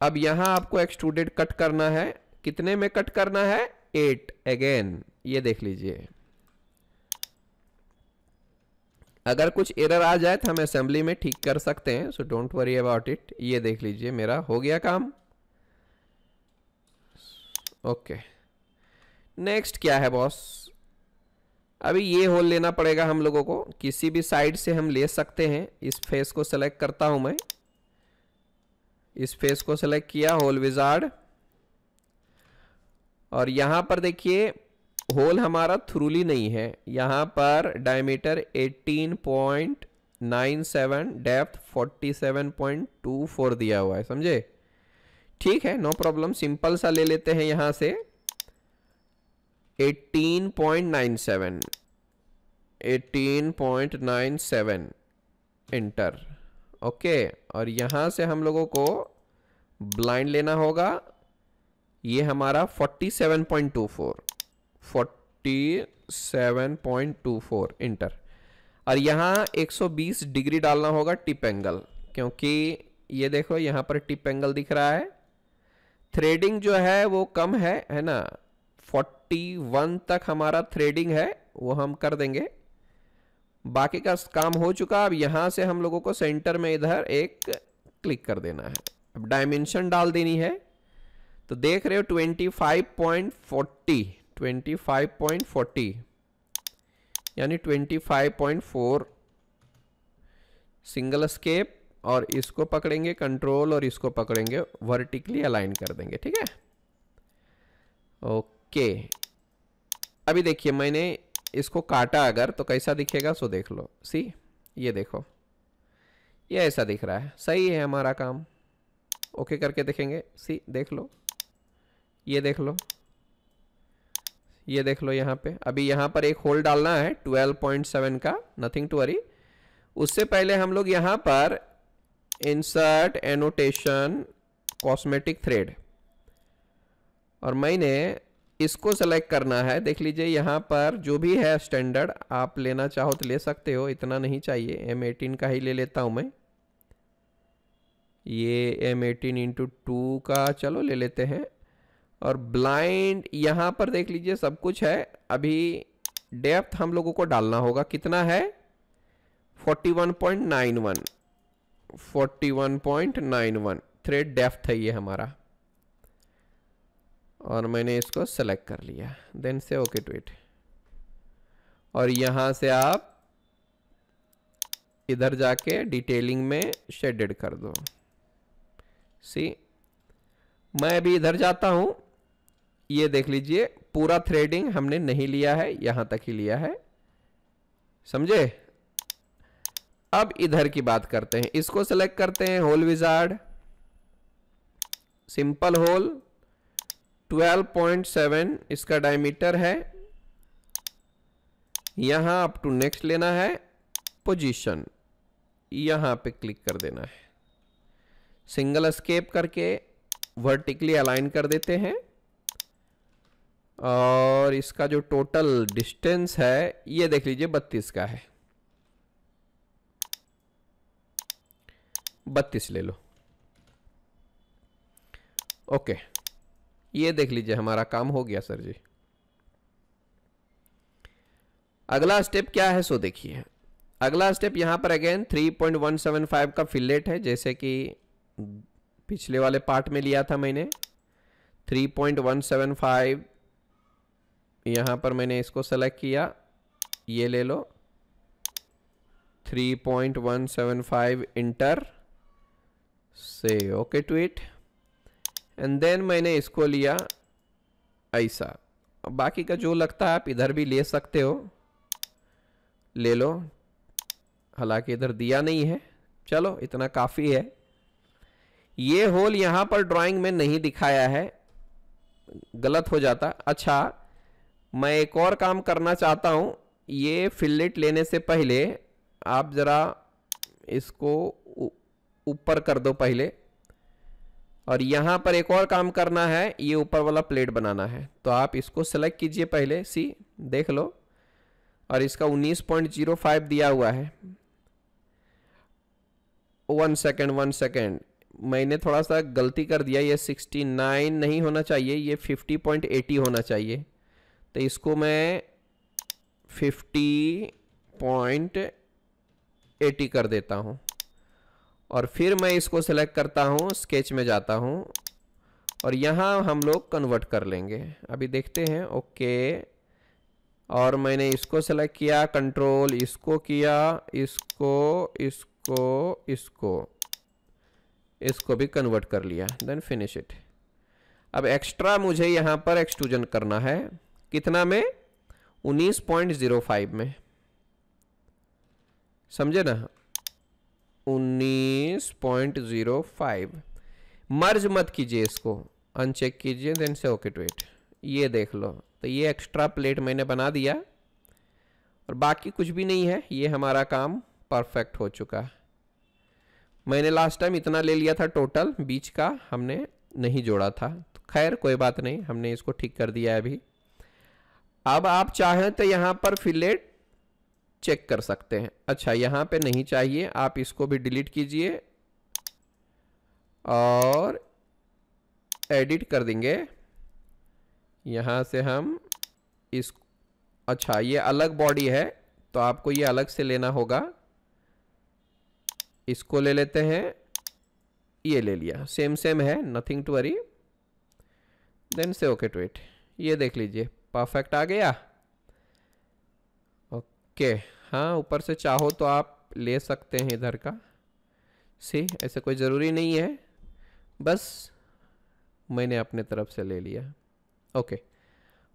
अब यहाँ आपको एक्सट्रूडेड कट करना है। कितने में कट करना है? एट अगेन ये देख लीजिए। अगर कुछ एरर आ जाए तो हम असेंबली में ठीक कर सकते हैं so don't worry about it ये देख लीजिए, मेरा हो गया काम। ओके नेक्स्ट क्या है बॉस अभी ये होल लेना पड़ेगा हम लोगों को। किसी भी साइड से हम ले सकते हैं। इस फेस को सेलेक्ट करता हूँ मैं। इस फेस को सेलेक्ट किया होल विजार्ड और यहाँ पर देखिए होल हमारा थ्रूली नहीं है। यहाँ पर डायमीटर 18.97 डेप्थ 47.24 दिया हुआ है, समझे? ठीक है नो प्रॉब्लम सिंपल सा ले लेते हैं यहाँ से। 18.97 18.97 इंटर ओके? और यहाँ से हम लोगों को ब्लाइंड लेना होगा। ये हमारा 47.24 47.24 इंटर और यहाँ 120 डिग्री डालना होगा टिप एंगल, क्योंकि ये देखो यहाँ पर टिप एंगल दिख रहा है। थ्रेडिंग जो है वो कम है है ना? 41 तक हमारा थ्रेडिंग है, वो हम कर देंगे। बाकी का काम हो चुका, अब यहाँ से हम लोगों को सेंटर में इधर एक क्लिक कर देना है। अब डायमेंशन डाल देनी है। तो देख रहे हो 25.40 25.40 यानी 25.4 सिंगल स्केप और इसको पकड़ेंगे कंट्रोल और इसको पकड़ेंगे वर्टिकली अलाइन कर देंगे, ठीक है? ओके अभी देखिए, मैंने इसको काटा अगर तो कैसा दिखेगा, सो देख लो। सी ये देखो। ये ऐसा दिख रहा है। सही है हमारा काम। ओके करके देखेंगे। सी देख लो। ये देख लो। ये देख लो यहाँ पे। अभी यहाँ पर एक होल डालना है 12.7 का नथिंग टू वरी उससे पहले हम लोग यहाँ पर इंसर्ट एनोटेशन कॉस्मेटिक थ्रेड और मैंने इसको सेलेक्ट करना है। देख लीजिए यहाँ पर जो भी है स्टैंडर्ड आप लेना चाहो तो ले सकते हो, इतना नहीं चाहिए। एम एटीन का ही ले लेता हूँ मैं। ये एम एटीन इंटू टू का, चलो ले लेते हैं। और ब्लाइंड यहाँ पर देख लीजिए, सब कुछ है। अभी डेप्थ हम लोगों को डालना होगा। कितना है? 41.91 41.91 थ्रेड डेफ्थ है ये हमारा। और मैंने इसको सेलेक्ट कर लिया। देन से ओके टू इट और यहाँ से आप इधर जाके डिटेलिंग में शेडेड कर दो। सी मैं अभी इधर जाता हूँ। ये देख लीजिए, पूरा थ्रेडिंग हमने नहीं लिया है, यहाँ तक ही लिया है। समझे? अब इधर की बात करते हैं। इसको सेलेक्ट करते हैं होल विजार्ड सिंपल होल 12.7 इसका डायमीटर है। यहाँ अप टू नेक्स्ट लेना है। पोजीशन यहाँ पे क्लिक कर देना है। सिंगल स्केप करके वर्टिकली अलाइन कर देते हैं। और इसका जो टोटल डिस्टेंस है, ये देख लीजिए, बत्तीस का है। बत्तीस ले लो। ओके। ये देख लीजिए, हमारा काम हो गया, सर जी। अगला स्टेप क्या है, सो देखिए। अगला स्टेप यहाँ पर अगेन 3.175 का फिलेट है, जैसे कि पिछले वाले पार्ट में लिया था मैंने। 3.175 यहाँ पर मैंने इसको सेलेक्ट किया। ये ले लो। 3.175 enter say okay to it and then मैंने इसको लिया ऐसा। बाकी का जो लगता है आप इधर भी ले सकते हो। ले लो। हालाँकि इधर दिया नहीं है। चलो, इतना काफ़ी है। ये होल यहाँ पर ड्राइंग में नहीं दिखाया है। गलत हो जाता। अच्छा मैं एक और काम करना चाहता हूँ। ये फिलेट लेने से पहले आप ज़रा इसको ऊपर कर दो पहले। और यहाँ पर एक और काम करना है, ये ऊपर वाला प्लेट बनाना है। तो आप इसको सेलेक्ट कीजिए पहले, सी, देख लो। और इसका 19.05 दिया हुआ है। One second one second. मैंने थोड़ा सा गलती कर दिया, ये 69 नहीं होना चाहिए, ये 50.80 होना चाहिए। तो इसको मैं 50.80 कर देता हूँ। और फिर मैं इसको सेलेक्ट करता हूँ स्केच में जाता हूँ। और यहाँ हम लोग कन्वर्ट कर लेंगे। अभी देखते हैं ओके और मैंने इसको सेलेक्ट किया कंट्रोल इसको किया, इसको इसको इसको। इसको भी कन्वर्ट कर लिया। देन फिनिश इट अब एक्स्ट्रा मुझे यहाँ पर एक्सट्रूजन करना है। कितना में? 19.05 में। समझे ना? 19.05 मर्ज मत कीजिए इसको। अनचेक कीजिए देन से ओके टू ये देख लो। तो ये एक्स्ट्रा प्लेट मैंने बना दिया। और बाकी कुछ भी नहीं है। ये हमारा काम परफेक्ट हो चुका। मैंने लास्ट टाइम इतना ले लिया था टोटल बीच का हमने नहीं जोड़ा था। तो खैर, कोई बात नहीं। हमने इसको ठीक कर दिया है अभी। अब आप चाहें तो यहाँ पर फिलेट चेक कर सकते हैं। अच्छा यहाँ पे नहीं चाहिए। आप इसको भी डिलीट कीजिए और एडिट कर देंगे। यहाँ से हम इस अच्छा ये अलग बॉडी है तो आपको ये अलग से लेना होगा। इसको ले लेते हैं। ये ले लिया। सेम सेम है। Nothing to worry then say okay to it ये देख लीजिए। परफेक्ट आ गया? ओके हाँ ऊपर से चाहो तो आप ले सकते हैं इधर का। सी ऐसे कोई ज़रूरी नहीं है। बस मैंने अपने तरफ़ से ले लिया। ओके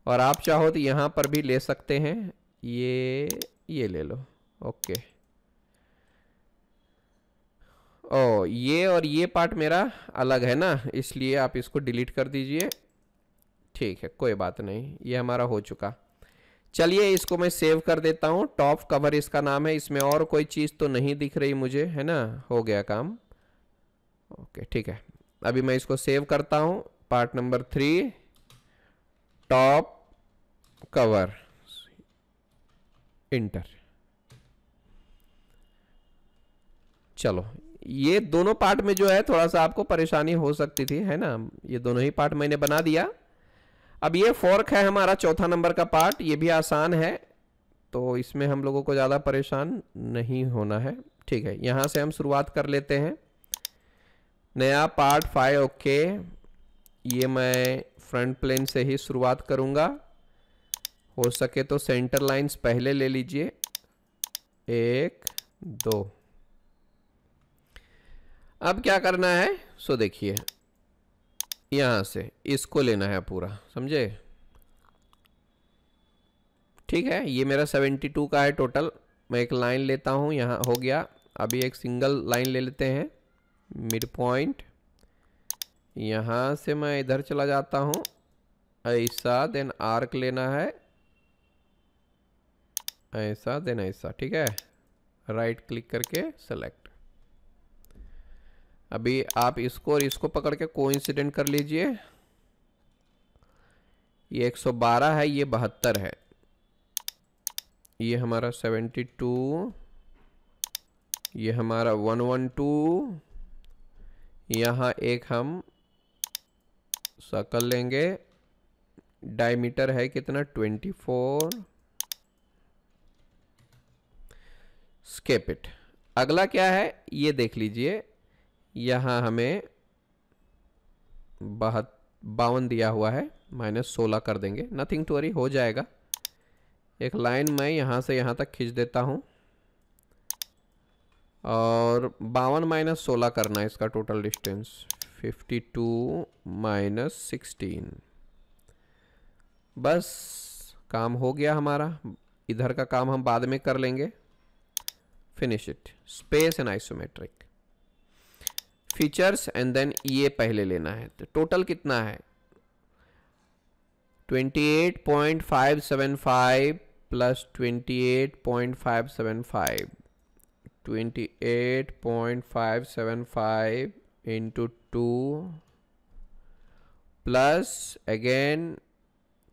और आप चाहो तो यहाँ पर भी ले सकते हैं। ये ये ले लो। ओके ओ ये और ये पार्ट मेरा अलग है ना, इसलिए आप इसको डिलीट कर दीजिए। ठीक है, कोई बात नहीं, ये हमारा हो चुका। चलिए, इसको मैं सेव कर देता हूँ टॉप कवर इसका नाम है, इसमें और कोई चीज़ तो नहीं दिख रही मुझे, है ना? हो गया काम। ओके ठीक है। अभी मैं इसको सेव करता हूँ part number three top cover enter चलो, ये दोनों पार्ट में जो है, थोड़ा सा आपको परेशानी हो सकती थी, है ना? ये दोनों ही पार्ट मैंने बना दिया। अब ये फोर्क है हमारा चौथा नंबर का पार्ट ये भी आसान है तो इसमें हम लोगों को ज़्यादा परेशान नहीं होना है। ठीक है, यहाँ से हम शुरुआत कर लेते हैं। नया पार्ट फाइव ओके ये मैं फ्रंट प्लेन से ही शुरुआत करूँगा। हो सके तो सेंटर लाइंस पहले ले लीजिए। एक, दो। अब क्या करना है? सो देखिए यहाँ से, इसको लेना है पूरा, समझे? ठीक है, ये मेरा 72 का है टोटल मैं एक लाइन लेता हूँ, यहाँ हो गया, अभी एक सिंगल लाइन ले लेते हैं मिड पॉइंट यहाँ से मैं इधर चला जाता हूँ, ऐसा देन आर्क लेना है, ऐसा देन ऐसा, ठीक है? राइट क्लिक करके सेलेक्ट अभी आप इसको और इसको पकड़ के कोइंसिडेंट कर लीजिए। ये 112 है, ये बहत्तर है। ये हमारा 72 ये हमारा 112 यहाँ एक हम सर्कल लेंगे। डायमीटर है कितना? 24 स्केप इट अगला क्या है? ये देख लीजिए। यहाँ हमें बहत, बावन दिया हुआ है, माइनस सोलह कर देंगे। नथिंग टू वरी हो जाएगा। एक लाइन मैं यहाँ से यहाँ तक खींच देता हूँ। और बावन माइनस सोलह करना है इसका total distance fifty two minus sixteen बस, काम हो गया हमारा। इधर का काम हम बाद में कर लेंगे। Finish it space and isometric features and then ये पहले लेना है। तो टोटल कितना है? 28.575 plus 28.575 28.575 into 2 plus again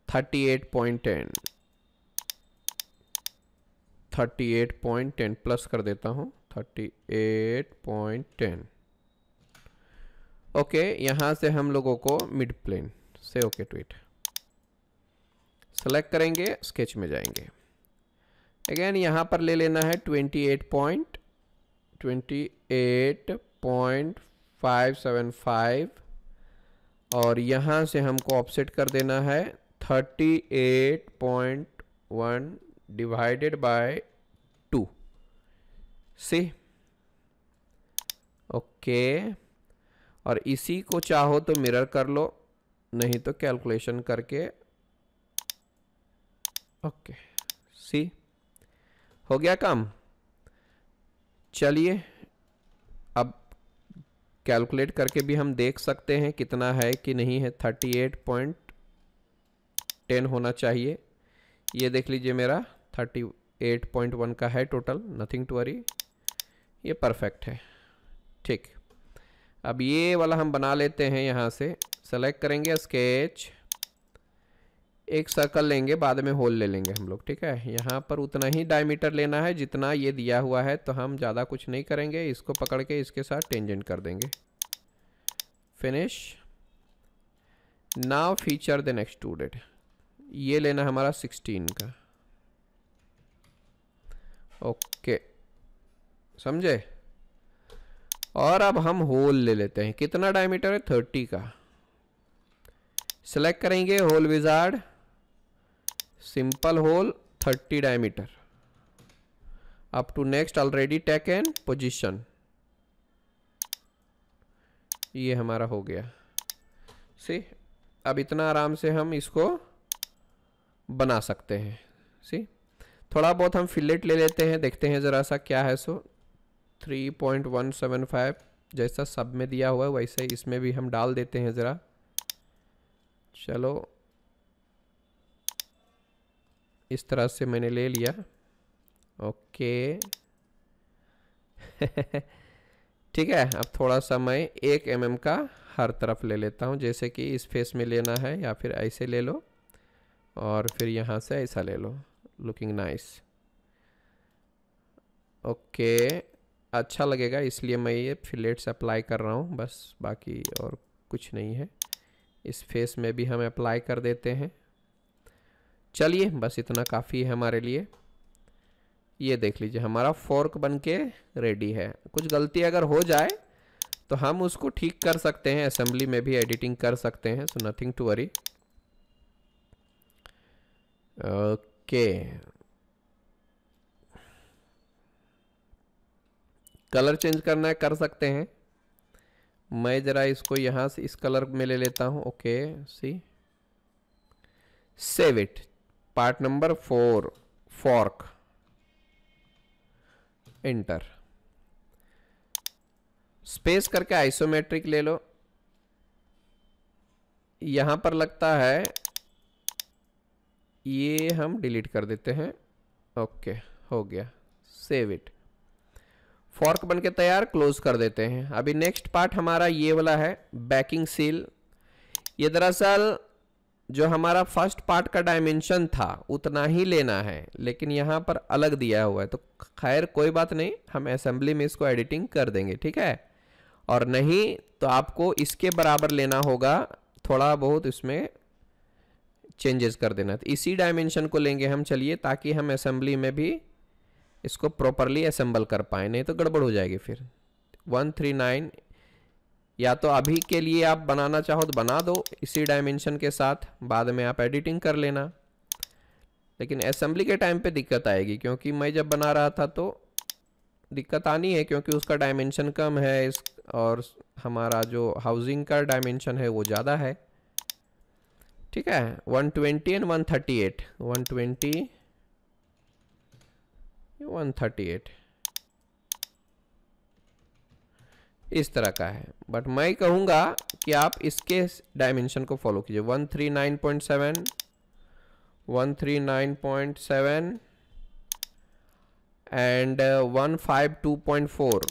38.10 38.10 plus कर देता हूँ। 38.10 ओके यहाँ से हम लोगों को mid plane say okay to it select करेंगे स्केच में जाएँगे. अगेन यहाँ पर ले लेना है 28 पॉइंट 28.575 और यहाँ से हमको ऑफसेट कर देना है 38.1 divided by two see okay और इसी को चाहो तो मिरर कर लो, नहीं तो कैलकुलेशन करके। ओके सी हो गया काम। चलिए, अब कैलकुलेट करके भी हम देख सकते हैं कितना है कि नहीं है। थर्टी एट पॉइंट टेन होना चाहिए। ये देख लीजिए मेरा थर्टी एट पॉइंट वन का है टोटल नथिंग टू वरी ये परफेक्ट है। ठीक। अब ये वाला हम बना लेते हैं यहाँ से। सेलेक्ट करेंगे स्केच एक सर्कल लेंगे, बाद में होल ले लेंगे हम लोग, ठीक है? यहाँ पर उतना ही डायमीटर लेना है, जितना ये दिया हुआ है तो हम ज़्यादा कुछ नहीं करेंगे। इसको पकड़ के इसके साथ टेंजेंट कर देंगे। Finish now feature then extruded ये लेना हमारा सिक्सटीन का। ओके समझे? और अब हम होल ले लेते हैं। कितना डायमीटर है? थर्टी का। सेलेक्ट करेंगे hole wizard simple hole thirty diameter up to next already take an position ये हमारा हो गया। सी अब इतना आराम से हम इसको बना सकते हैं। सी थोड़ा बहुत हम फिलेट ले लेते हैं। देखते हैं ज़रा सा क्या है सो। 3.175 जैसा सब में दिया हुआ है, वैसे इसमें भी हम डाल देते हैं ज़रा। चलो। इस तरह से मैंने ले लिया। ओके। ठीक है, अब थोड़ा सा मैं एक एम mm का हर तरफ़ ले लेता हूँ, जैसे कि इस फेस में लेना है या फिर ऐसे ले लो, और फिर यहाँ से ऐसा ले लो। Looking nice okay. अच्छा लगेगा, इसलिए मैं ये फिलेट्स अप्लाई कर रहा हूँ। बस बाकी और कुछ नहीं है। इस फेस में भी हम अप्लाई कर देते हैं। चलिए, बस इतना काफ़ी है हमारे लिए। ये देख लीजिए, हमारा फोर्क बन के रेडी है। कुछ गलती अगर हो जाए तो हम उसको ठीक कर सकते हैं। असेंबली में भी एडिटिंग कर सकते हैं so nothing to worry okay colour change करना है, कर सकते हैं। मैं ज़रा इसको यहाँ से, इस कलर में ले लेता हूँ। Okay, see. Save it. Part number four, fork. Enter space करके आइसोमेट्रिक ले लो। यहाँ पर लगता है, ये हम डिलीट कर देते हैं। ओके, हो गया। Save it. फॉर्क बन के तैयार क्लोज कर देते हैं। अभी नेक्स्ट पार्ट हमारा ये वाला है बैकिंग सील ये दरअसल जो हमारा फ़र्स्ट पार्ट का डायमेंशन था, उतना ही लेना है, लेकिन यहाँ पर अलग दिया हुआ है। तो खैर, कोई बात नहीं, हम असेंबली में इसको एडिटिंग कर देंगे, ठीक है? और नहीं तो आपको इसके बराबर लेना होगा, थोड़ा बहुत इसमें चेंजेस कर देना। तो इसी डायमेंशन को लेंगे हम, चलिए, ताकि हम असेंबली में भी इसको प्रॉपरली असेंबल कर पाए, नहीं तो गड़बड़ हो जाएगी फिर। वन थ्री नाइन या तो अभी के लिए आप बनाना चाहो तो बना दो इसी डायमेंशन के साथ, बाद में आप एडिटिंग कर लेना। लेकिन असेंबली के टाइम पे दिक्कत आएगी, क्योंकि मैं जब बना रहा था तो दिक्कत आनी है, क्योंकि उसका डायमेंशन कम है, इस और हमारा जो हाउसिंग का डायमेंशन है वो ज़्यादा है। ठीक है 120 एंड 138 120 138 इस तरह का है। बट मैं कहूँगा कि आप इसके डायमेंशन को फॉलो कीजिए। 139.7 139.7 एंड 152.4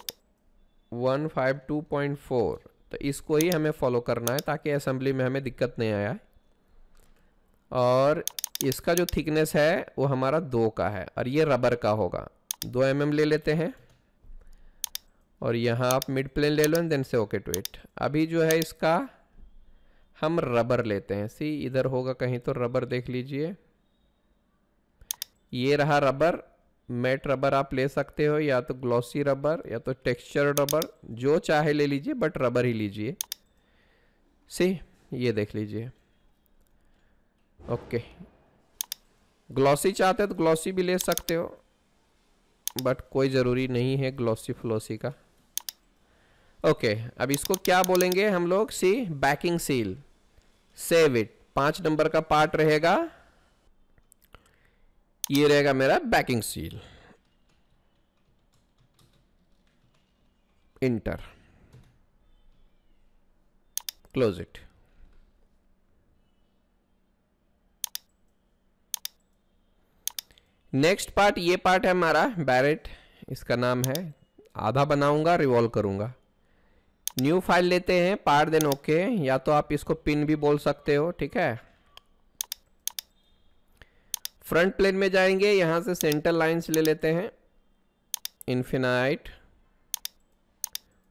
152.4 तो इसको ही हमें फॉलो करना है ताकि असेंबली में हमें दिक्कत नहीं आया और इसका जो थिकनेस है, वो हमारा दो का है, और ये रबर का होगा। दो एम mm ले लेते हैं, और यहाँ आप मिड प्लेन ले लो and then say okay to it अभी जो है इसका, हम रबर लेते हैं। सी इधर होगा कहीं तो रबर देख लीजिए। ये रहा रबर मैट रबर आप ले सकते हो, या तो ग्लॉसी रबर या तो टेक्सचर रबर जो चाहे ले लीजिए बट रबर ही लीजिए। सी ये देख लीजिए। ओके ग्लॉसी चाहते हो तो ग्लॉसी भी ले सकते हो बट कोई ज़रूरी नहीं है ग्लॉसी फ्लॉसी का। ओके okay, अब इसको क्या बोलेंगे हम लोग? See backing seal save it पाँच नंबर का पार्ट रहेगा। ये रहेगा मेरा backing seal enter close it next part ये पार्ट है हमारा बैरेट इसका नाम है। आधा बनाऊँगा रिवॉल्व करूँगा। न्यू फ़ाइल लेते हैं पार्ट देन ओके या तो आप इसको पिन भी बोल सकते हो, ठीक है? फ्रंट प्लेन में जाएँगे, यहाँ से सेंटर लाइंस ले लेते हैं। Infinite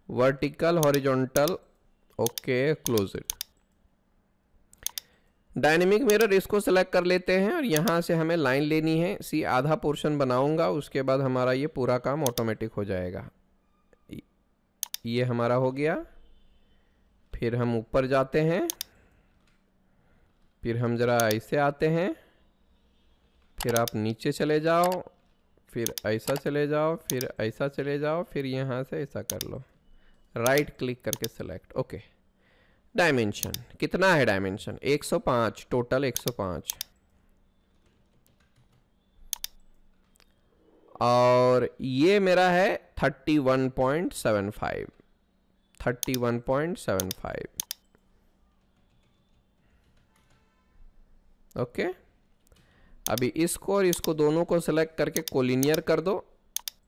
vertical horizontal okay close it dynamic mirror इसको सेलेक्ट कर लेते हैं और यहाँ से हमें लाइन लेनी है। सी आधा पोर्शन बनाऊँगा, उसके बाद हमारा ये पूरा काम ऑटोमेटिक हो जाएगा। ये हमारा हो गया। फिर हम ऊपर जाते हैं। फिर हम ज़रा ऐसे आते हैं। फिर आप नीचे चले जाओ। फिर ऐसा चले जाओ। फिर ऐसा चले जाओ। फिर यहाँ से ऐसा कर लो। राइट क्लिक करके सेलेक्ट ओके डायमेंशन कितना है डायमेंशन 105 टोटल 105 और ये मेरा है 31.75 31.75 ओके? अभी इसको और इसको दोनों को सेलेक्ट करके कोलिनियर कर दो।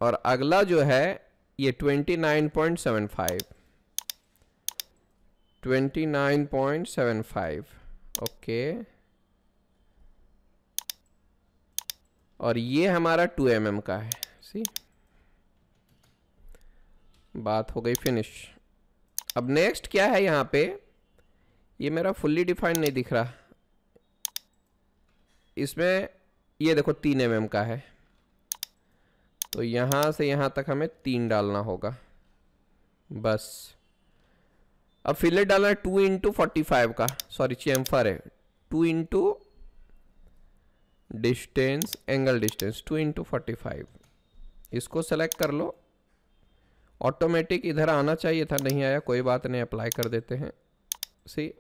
और अगला जो है, ये 29.75 29.75 ओके और ये हमारा 2 एम mm का है सी बात हो गई फिनिश अब नेक्स्ट क्या है यहाँ पे? ये मेरा फुल्ली डिफाइंड नहीं दिख रहा। इसमें ये देखो तीन एम mm का है। तो यहाँ से यहाँ तक हमें तीन डालना होगा। बस। अब फिलेट डालना है टू इंटू फोर्टी फाइव का। सॉरी चैम्फर है। Two into distance angle distance two into forty five इसको सेलेक्ट कर लो। ऑटोमेटिक इधर आना चाहिए था, नहीं आया, कोई बात नहीं अप्लाई कर देते हैं। See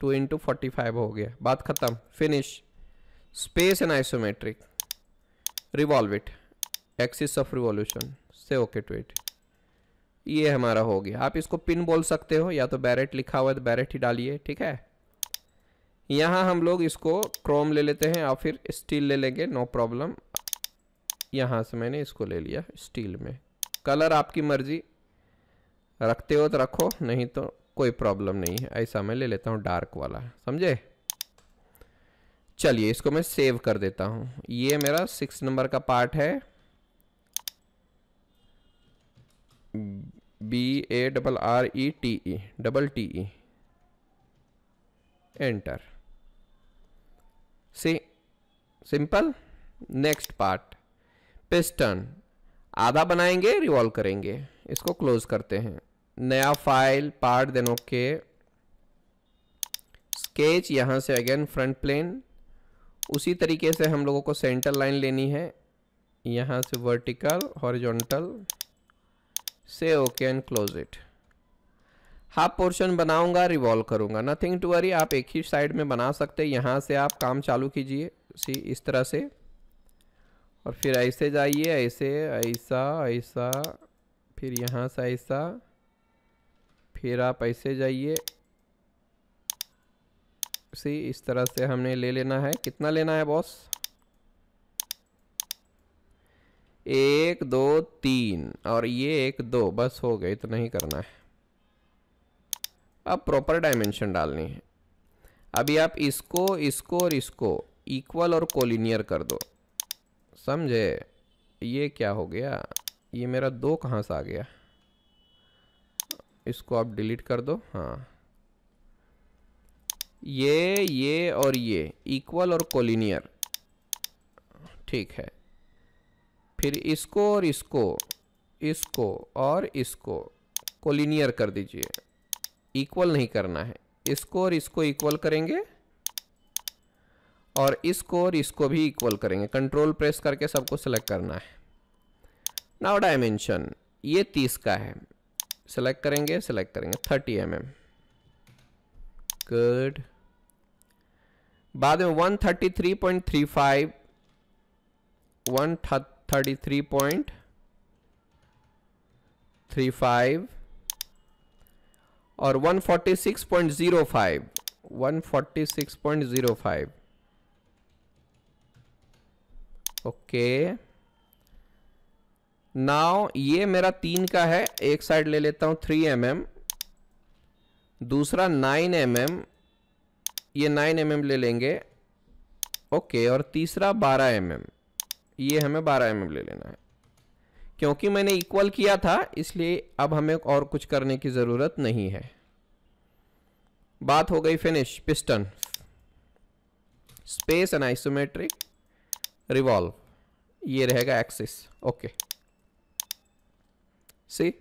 two into forty five हो गया। बात खत्म finish space and isometric revolve it axis of revolution say okay to it ये हमारा हो गया। आप इसको पिन बोल सकते हो, या तो बैरेट लिखा हुआ है तो बैरेट ही डालिए, ठीक है? यहाँ हम लोग इसको क्रोम ले लेते हैं, और फिर स्टील ले लेंगे, नो प्रॉब्लम। यहाँ से मैंने इसको ले लिया, स्टील में। कलर आपकी मर्ज़ी। रखते हो तो रखो, नहीं तो कोई प्रॉब्लम नहीं है। ऐसा मैं ले लेता हूँ, डार्क वाला, समझे? चलिए, इसको मैं सेव कर देता हूँ। ये मेरा सिक्स नंबर का पार्ट है। B A double R E T E double T E enter see simple next part piston आधा बनाएँगे रिवॉल्व करेंगे. इसको क्लोज करते हैं. नया file part then okay sketch यहाँ से अगेन फ्रंट प्लेन उसी तरीके से हम लोगों को सेंटर लाइन लेनी है. यहाँ से vertical horizontal say okay and close it half portion बनाऊँगा रिवॉल्व करूँगा. नथिंग टू वरी आप एक ही साइड में बना सकते हैं. यहाँ से आप काम चालू कीजिए, सी, इस तरह से. और फिर ऐसे जाइए, ऐसे, ऐसा ऐसा. फिर यहाँ से ऐसा. फिर आप ऐसे जाइए. सी, इस तरह से हमने ले लेना है. कितना लेना है बॉस एक, दो, तीन। और ये एक, दो। बस हो गए इतना ही करना है। अब प्रॉपर डायमेंशन डालनी है। अभी आप इसको इसको और इसको इक्वल और कोलिनियर कर दो। समझे? ये क्या हो गया? ये मेरा दो कहाँ से आ गया? इसको आप डिलीट कर दो। हाँ। ये ये और ये। इक्वल और कोलिनियर ठीक है। फिर इसको और इसको इसको और इसको कोलिनियर कर दीजिए। इक्वल नहीं करना है। इसको और इसको इक्वल करेंगे और इसको और इसको भी इक्वल करेंगे। कंट्रोल प्रेस करके सबको सेलेक्ट करना है। नाउ डायमेंशन ये तीस का है। सेलेक्ट करेंगे सेलेक्ट करेंगे। थर्टी एम एम गुड बाद में one thirty three point three five one thirty three point three five और 146.05 146.05 ओके नाउ ये मेरा तीन का है एक साइड ले लेता हूँ थ्री एम mm, दूसरा नाइन एम mm, ये नाइन एम mm ले लेंगे. ओके और तीसरा बारह एम mm, ये हमें बारह एम ले लेना है। क्योंकि मैंने इक्वल किया था, इसलिए अब हमें और कुछ करने की ज़रूरत नहीं है। बात हो गई finish piston space and isometric revolve ये रहेगा एक्सिस ओके सी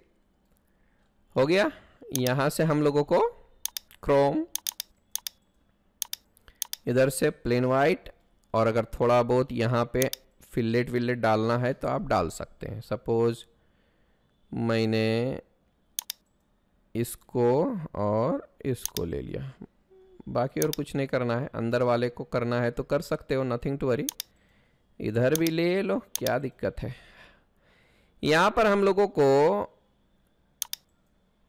हो गया? यहाँ से हम लोगों को क्रोम इधर से प्लेन वाइट और अगर थोड़ा बहुत यहाँ पे फिलेट विलेट डालना है तो आप डाल सकते हैं। सपोज़ मैंने इसको और इसको ले लिया। बाकी और कुछ नहीं करना है। अंदर वाले को करना है तो कर सकते हो नथिंग टू वरी इधर भी ले लो, क्या दिक्कत है? यहाँ पर हम लोगों को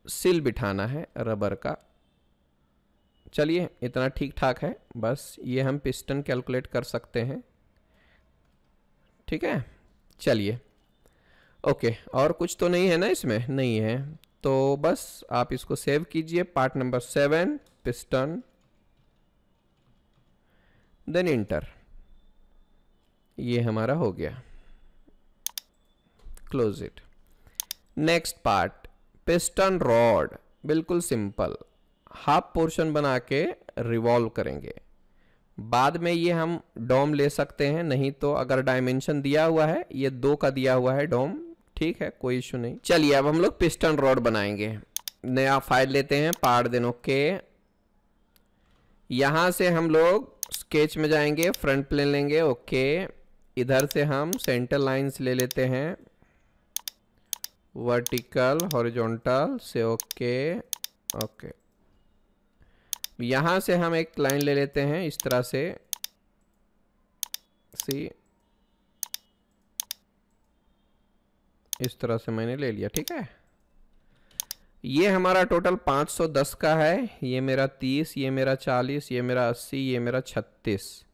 सिल बिठाना है रबर का। चलिए, इतना ठीक ठाक है। बस ये हम पिस्टन कैलकुलेट कर सकते हैं। ठीक है? चलिए। ओके, और कुछ तो नहीं है ना इसमें? नहीं है। तो बस आप इसको सेव कीजिए, part number seven, piston. Then enter. ये हमारा हो गया। Close it. Next part, piston rod. बिल्कुल सिंपल। हाफ़ पोर्शन बना के रिवॉल्व करेंगे। बाद में ये हम डोम ले सकते हैं, नहीं तो अगर डायमेंशन दिया हुआ है, ये दो का दिया हुआ है डोम, ठीक है, कोई इशू नहीं। चलिए, अब हम लोग पिस्टन रॉड बनाएँगे। नया फ़ाइल लेते हैं, पार दिन ओके यहाँ से हम लोग स्केच में जाएँगे फ्रंट प्लेन लेंगे ओके इधर से हम सेंटर लाइंस ले लेते हैं। Vertical horizontal say okay okay यहाँ से हम एक लाइन ले लेते हैं इस तरह से। सी। इस तरह से मैंने ले लिया, ठीक है? ये हमारा टोटल 510 का है। ये मेरा 30 ये मेरा 40 ये मेरा 80 ये मेरा 36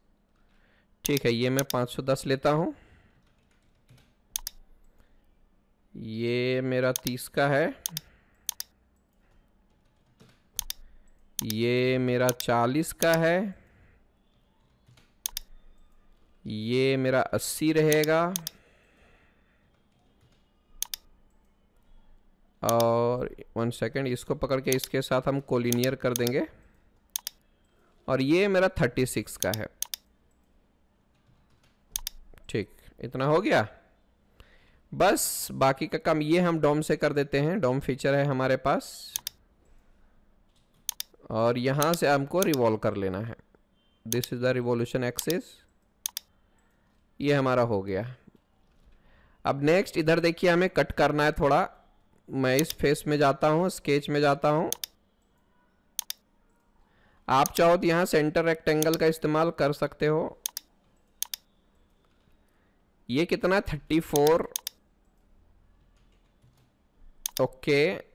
ठीक है, ये मैं 510 लेता हूँ। ये मेरा 30 का है। ये मेरा 40 का है। ये मेरा 80 रहेगा। और वन सेकेंड इसको पकड़ के इसके साथ हम कोलिनियर कर देंगे। और ये मेरा थर्टी सिक्स का है। ठीक, इतना हो गया? बस, बाकी का काम ये हम डोम से कर देते हैं। डोम फीचर है हमारे पास। और यहाँ से हमको रिवॉल्व कर लेना है। This is the revolution axis ये हमारा हो गया। अब नेक्स्ट इधर देखिए हमें कट करना है थोड़ा। मैं इस फेस में जाता हूँ स्केच में जाता हूँ। आप चाहो तो यहाँ सेंटर रेक्टेंगल का इस्तेमाल कर सकते हो। ये कितना है? थर्टी फोर ओके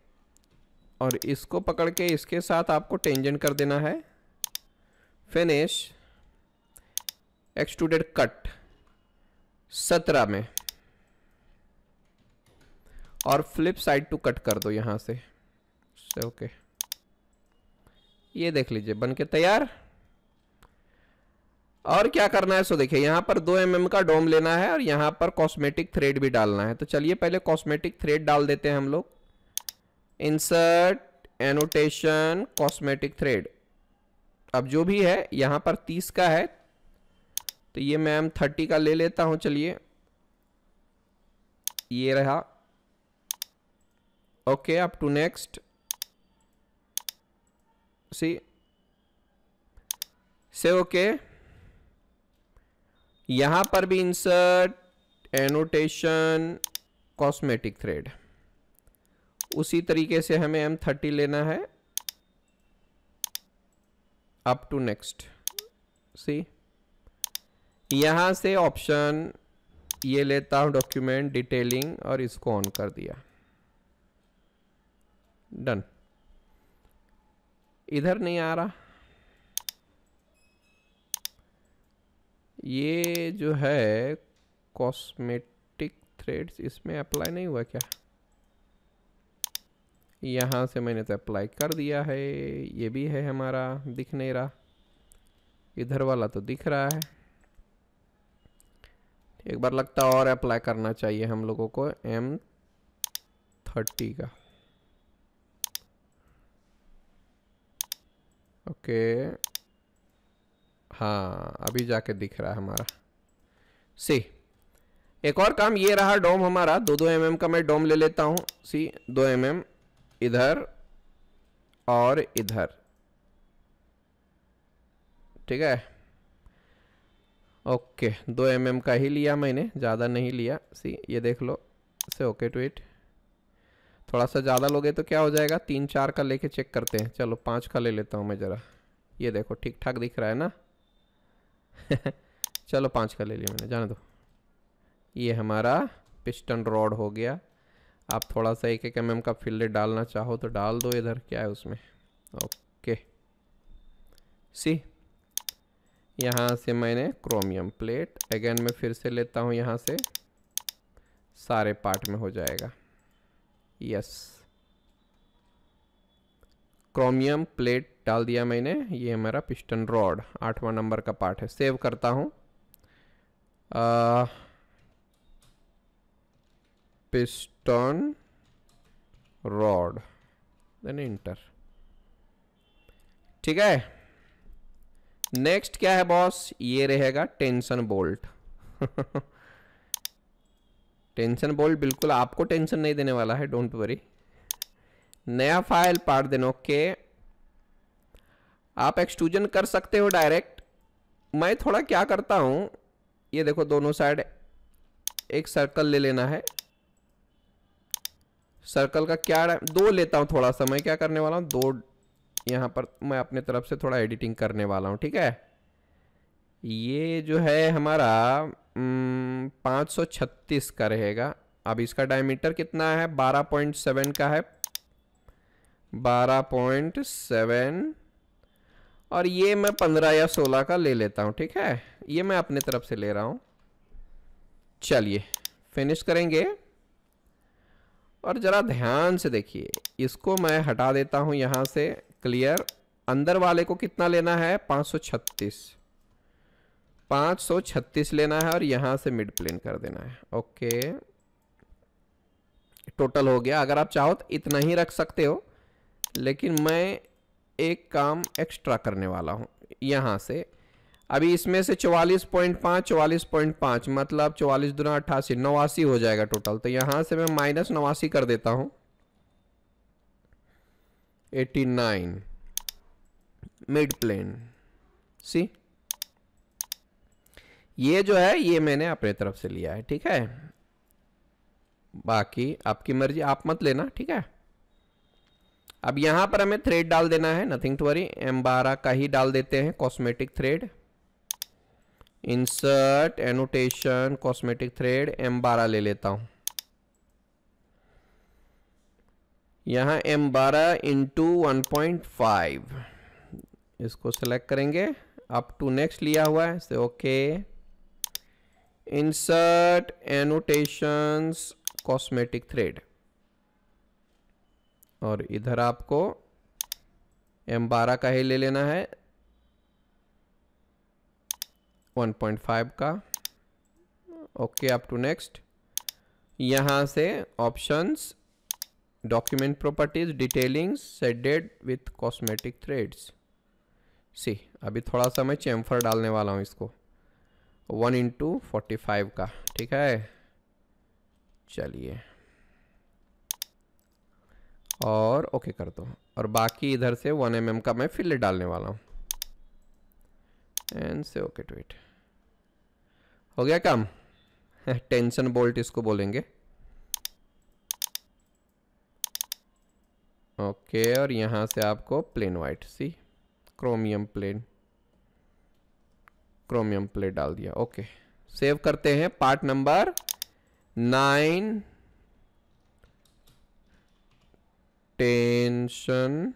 और इसको पकड़ के इसके साथ आपको टेंजेंट कर देना है। फिनिश एक्सटूडेड कट सत्रह में। और फ्लिप साइड टू कट कर दो यहाँ से। ओके ये देख लीजिए, बन के तैयार। और क्या करना है? सो देखिए, यहाँ पर दो एम mm का डोम लेना है और यहाँ पर कॉस्मेटिक थ्रेड भी डालना है। तो चलिए पहले कॉस्मेटिक थ्रेड डाल देते हैं हम लोग। इंसर्ट एनोटेशन कॉस्मेटिक थ्रेड अब जो भी है, यहाँ पर तीस का है तो ये मैम थर्टी का ले लेता हूँ, चलिए। ये रहा। Okay up to next see say okay. यहाँ पर भी इंसर्ट एनोटेशन कॉस्मेटिक थ्रेड उसी तरीके से हमें एम थर्टी लेना है। अप टू नेक्स्ट सी यहाँ से ऑप्शन ये लेता हूँ डॉक्यूमेंट डिटेलिंग और इसको ऑन कर दिया। डन इधर नहीं आ रहा। ये जो है कॉस्मेटिक थ्रेड्स इसमें अप्लाई नहीं हुआ क्या? यहाँ से मैंने तो अप्लाई कर दिया है। ये भी है हमारा दिख नहीं रहा इधर वाला तो दिख रहा है। एक बार लगता और अप्लाई करना चाहिए हम लोगों को एम थर्टी का। ओके। हाँ अभी जाके दिख रहा है हमारा। सी, एक और काम ये रहा, डोम हमारा। दो दो एम का मैं डोम ले लेता हूँ। सी, दो एम इधर और इधर। ठीक है? ओके, दो एम mm का ही लिया मैंने, ज़्यादा नहीं लिया। सी, ये देख लो। से ओके टू इट। थोड़ा सा ज़्यादा लोगे तो क्या हो जाएगा? तीन चार का लेके चेक करते हैं। चलो, पाँच का ले लेता हूँ मैं ज़रा। ये देखो ठीक ठाक दिख रहा है ना? चलो, पाँच का ले लिया मैंने, जाने दो। ये हमारा पिस्टन रॉड हो गया। आप थोड़ा सा एक एक एम का फिल्ड डालना चाहो तो डाल दो इधर, क्या है उसमें? ओके। सी। यहाँ से मैंने क्रोमियम प्लेट, अगेन मैं फिर से लेता हूँ यहाँ से। सारे पार्ट में हो जाएगा। यस। क्रोमियम प्लेट डाल दिया मैंने, ये मेरा पिस्टन रॉड, आठवां नंबर का पार्ट है। सेव करता हूँ। पिस्टन रॉड देन इंटर ठीक है? नेक्स्ट क्या है बॉस ये रहेगा टेंशन बोल्ट टेंशन बोल्ट बिल्कुल आपको टेंशन नहीं देने वाला है डोंट वरी नया फ़ाइल पार्ट देना ओके आप एक्सट्रूजन कर सकते हो डायरेक्ट मैं थोड़ा क्या करता हूँ, ये देखो दोनों साइड एक सर्कल ले लेना है. सर्कल का क्या दो लेता हूँ थोड़ा सा, मैं क्या करने वाला हूँ? दो यहाँ पर मैं अपने तरफ़ से थोड़ा एडिटिंग करने वाला हूँ, ठीक है? ये जो है हमारा पाँच सौ छत्तीस का रहेगा। अब इसका डायमीटर कितना है? बारह पॉइंट सेवन का है। बारह पॉइंट सेवन। और ये मैं पंद्रह या सोलह का ले लेता हूँ, ठीक है? ये मैं अपने तरफ़ से ले रहा हूँ। चलिए फिनिश करेंगे। और ज़रा ध्यान से देखिए, इसको मैं हटा देता हूँ यहाँ से क्लियर अंदर वाले को कितना लेना है? 536 536 लेना है और यहाँ से मिड प्लेन कर देना है। ओके टोटल हो गया। अगर आप चाहो तो इतना ही रख सकते हो, लेकिन मैं एक काम एक्स्ट्रा करने वाला हूँ यहाँ से। अभी इसमें से चवालीस पॉइंट पाँच, चवालीस पॉइंट पाँच मतलब चवालीस दुना अट्ठासी, नवासी हो जाएगा टोटल तो यहाँ से मैं माइनस नवासी कर देता हूँ। Eighty nine mid plane see ये जो है, ये मैंने अपने तरफ़ से लिया है, ठीक है? बाकी आपकी मर्ज़ी, आप मत लेना, ठीक है? अब यहाँ पर हमें थ्रेड डाल देना है नथिंग टू वरी एम बारह का ही डाल देते हैं cosmetic thread insert annotation cosmetic thread M बारह ले लेता हूँ। यहाँ एम बारह इंटू वन पॉइंट फाइव इसको सेलेक्ट करेंगे। अप टू नेक्स्ट लिया हुआ है say okay insert annotations cosmetic thread और इधर आपको एम बारह का ही ले लेना है। 1.5 का। ओके अप टू नेक्स्ट यहाँ से options document properties detailings shaded with cosmetic threads see अभी थोड़ा सा मैं चैम्फर डालने वाला हूँ इसको। वन इंटू फोर्टी फाइव का, ठीक है? चलिए। और ओके कर दो। और बाकी इधर से वन एम mm का मैं फिल डालने वाला हूँ। एंड से ओके टू इट हो गया काम? टेंशन बोल्ट इसको बोलेंगे। ओके और यहाँ से आपको plain white see chromium plain chromium plate डाल दिया ओके सेव करते हैं part number nine tension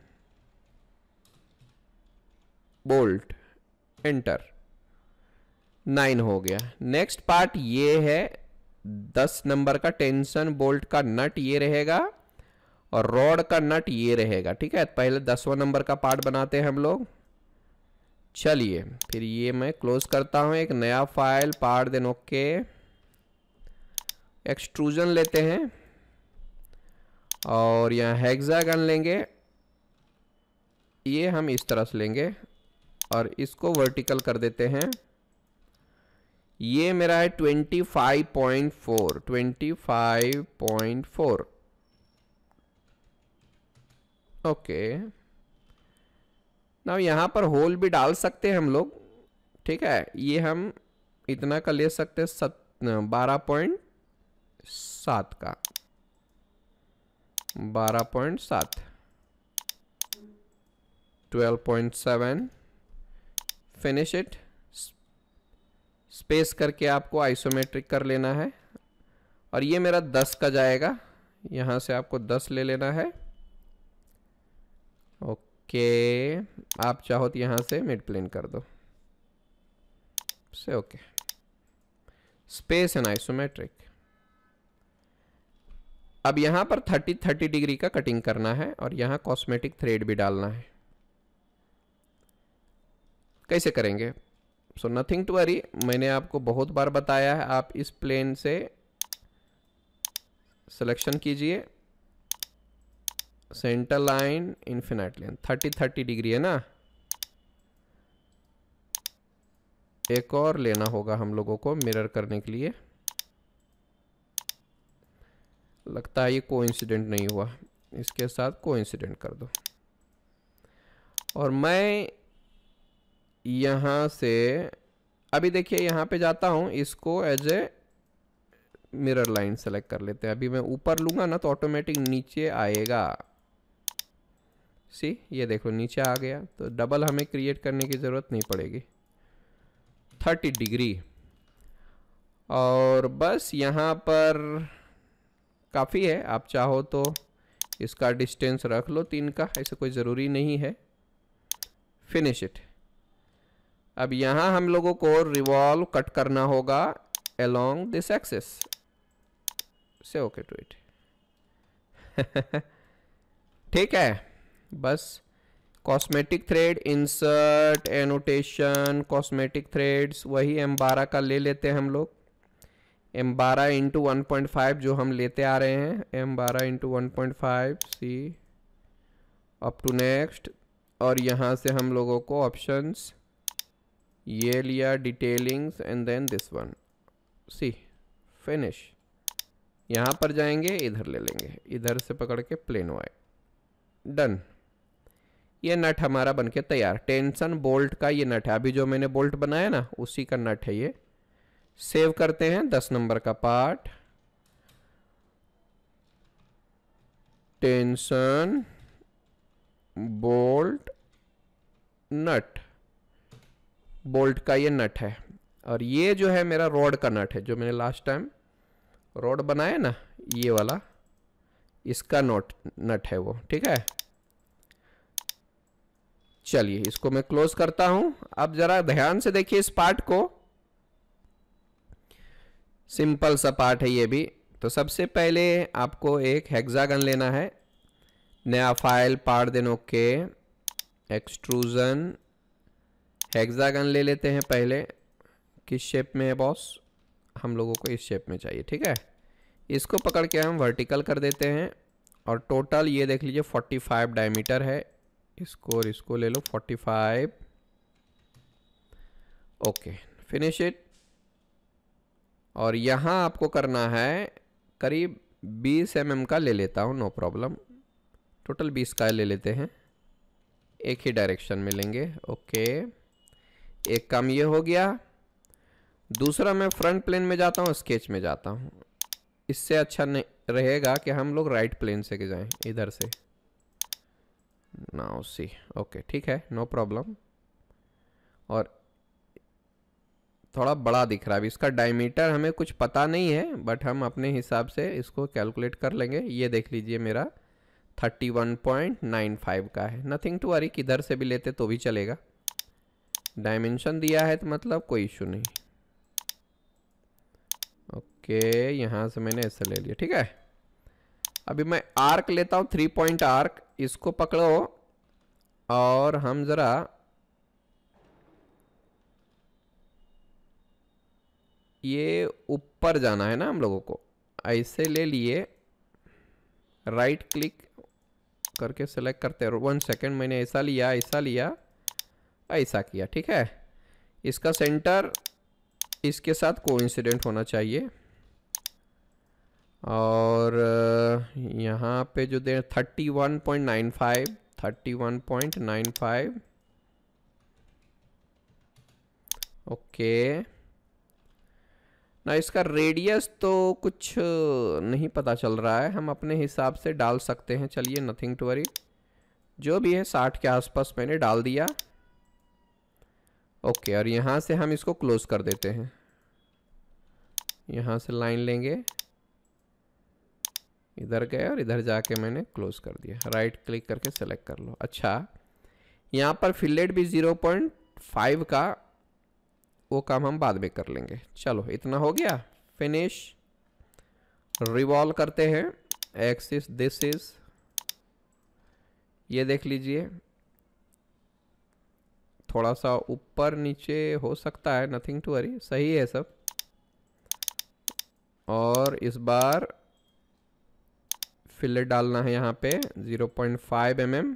bolt enter nine हो गया। नेक्स्ट पार्ट ये है, दस नंबर का टेंशन, बोल्ट का नट ये रहेगा और रॉड का नट ये रहेगा, ठीक है? पहले दसवां नंबर का पार्ट बनाते हैं हम लोग। चलिए, फिर ये मैं क्लोज करता हूँ, एक नया file part then okay extrusion लेते हैं। और यहाँ हेक्सागन लेंगे। ये हम इस तरह से लेंगे और इसको वर्टिकल कर देते हैं। ये मेरा है twenty five point four twenty five point four okay ना यहाँ पर होल भी डाल सकते हैं हम लोग। ठीक है? ये हम इतना का ले सकते हैं सत, बारह पॉइंट सात का। बारह पॉइंट सात। Twelve point seven finish it space करके आपको आइसोमेट्रिक कर लेना है। और ये मेरा दस का जाएगा। यहाँ से आपको दस ले लेना है। ओके, आप चाहो तो यहाँ से मिड प्लेन कर दो। से ओके। Space and isometric. अब यहाँ पर 30 30 डिग्री का कटिंग करना है और यहाँ कॉस्मेटिक थ्रेड भी डालना है। कैसे करेंगे? सो नथिंग टू वरी मैंने आपको बहुत बार बताया है, आप इस प्लेन से सिलेक्शन कीजिए। Centre line infinite line 30 30 degree है ना? एक और लेना होगा हम लोगों को मिरर करने के लिए। लगता है ये कोइंसिडेंट नहीं हुआ। इसके साथ कोइंसिडेंट कर दो। और मैं यहाँ से, अभी देखिए यहाँ पे जाता हूँ, इसको as a mirror line select कर लेते हैं। अभी मैं ऊपर लूँगा ना तो ऑटोमेटिक नीचे आएगा। सी ये देखो, नीचे आ गया। तो डबल हमें क्रिएट करने की ज़रूरत नहीं पड़ेगी। Thirty degree. और बस यहाँ पर काफ़ी है, आप चाहो तो इसका डिस्टेंस रख लो तीन का, ऐसा कोई ज़रूरी नहीं है। फिनिश इट अब यहाँ हम लोगों को रिवॉल्व कट करना होगा along this axis say okay to it ठीक है। बस cosmetic thread insert annotation cosmetic threads वही एम बारह का ले लेते हैं हम लोग। एम बारह इंटू वन पॉइंट फाइव जो हम लेते आ रहे हैं। एम बारह into one point five see up to next और यहाँ से हम लोगों को ऑप्शंस ये लिया detailings and then this one see finish यहाँ पर जाएँगे, इधर ले लेंगे। इधर से पकड़ के प्लेन वाई डन ये नट हमारा बनके तैयार। टेंशन बोल्ट का ये नट है। अभी जो मैंने बोल्ट बनाया ना, उसी का नट है ये। सेव करते हैं। दस नंबर का part tension bolt nut. Bolt का ये नट है। और ये जो है मेरा रॉड का नट है, जो मैंने लास्ट टाइम रॉड बनाया ना, ये वाला, इसका नोट, नट है वो, ठीक है? चलिए, इसको मैं क्लोज करता हूँ। अब जरा ध्यान से देखिए इस पार्ट को। सिंपल सा पार्ट है ये भी। तो सबसे पहले आपको एक हेक्सागन लेना है। नया फ़ाइल पार्ट देनो के एक्सट्रूजन हेक्सागन ले लेते हैं पहले। किस शेप में है बॉस हम लोगों को इस शेप में चाहिए, ठीक है? इसको पकड़ के हम वर्टिकल कर देते हैं और टोटल ये देख लीजिए 45 डायमीटर है। इसको और इसको ले लो 45 ओके फिनिश इट और यहाँ आपको करना है, करीब 20 एम mm का ले लेता हूँ नो प्रॉब्लम टोटल 20 का ले लेते हैं। एक ही डायरेक्शन में लेंगे, ओके। एक काम ये हो गया। दूसरा मैं फ्रंट प्लेन में जाता हूँ स्केच में जाता हूँ। इससे अच्छा नहीं रहेगा कि हम लोग राइट प्लेन से के जाएँ, इधर से। नाउ सी ओके ठीक है नो प्रॉब्लम और थोड़ा बड़ा दिख रहा है इसका डायमीटर हमें कुछ पता नहीं है बट हम अपने हिसाब से इसको कैलकुलेट कर लेंगे। ये देख लीजिए मेरा 31.95 का है। नथिंग टू वरी किधर से भी लेते तो भी चलेगा। डायमेंशन दिया है तो मतलब कोई इशू नहीं। ओके, यहाँ से मैंने ऐसे ले लिया, ठीक है? अभी मैं आर्क लेता हूँ थ्री पॉइंट आर्क, इसको पकड़ो और हम ज़रा ये ऊपर जाना है ना हम लोगों को। ऐसे ले लिए राइट क्लिक करके सेलेक्ट करते हैं। वन सेकेंड मैंने ऐसा लिया ऐसा लिया। ऐसा किया, ठीक है? इसका सेंटर इसके साथ कोइंसिडेंट होना चाहिए। और, यहाँ पे जो दे thirty one point nine five thirty one point nine five okay. ना, इसका रेडियस तो कुछ नहीं पता चल रहा है। हम अपने हिसाब से डाल सकते हैं। चलिए नथिंग टू वरी जो भी है, साठ के आसपास मैंने डाल दिया। ओके, और यहाँ से हम इसको क्लोज कर देते हैं। यहाँ से लाइन लेंगे। इधर गए और इधर जाके मैंने क्लोज कर दिया। राइट क्लिक करके सेलेक्ट कर लो। अच्छा यहाँ पर फिलेट भी ज़ीरो पॉइंट फाइव का, वो काम हम बाद में कर लेंगे। चलो, इतना हो गया। फिनिश रिवॉल्व करते हैं। एक्सिस दिस इज़ ये देख लीजिए। थोड़ा सा ऊपर नीचे हो सकता है नथिंग टू वरी सही है सब। और इस बार फिलर डालना है यहाँ पे 0.5 पॉइंट एम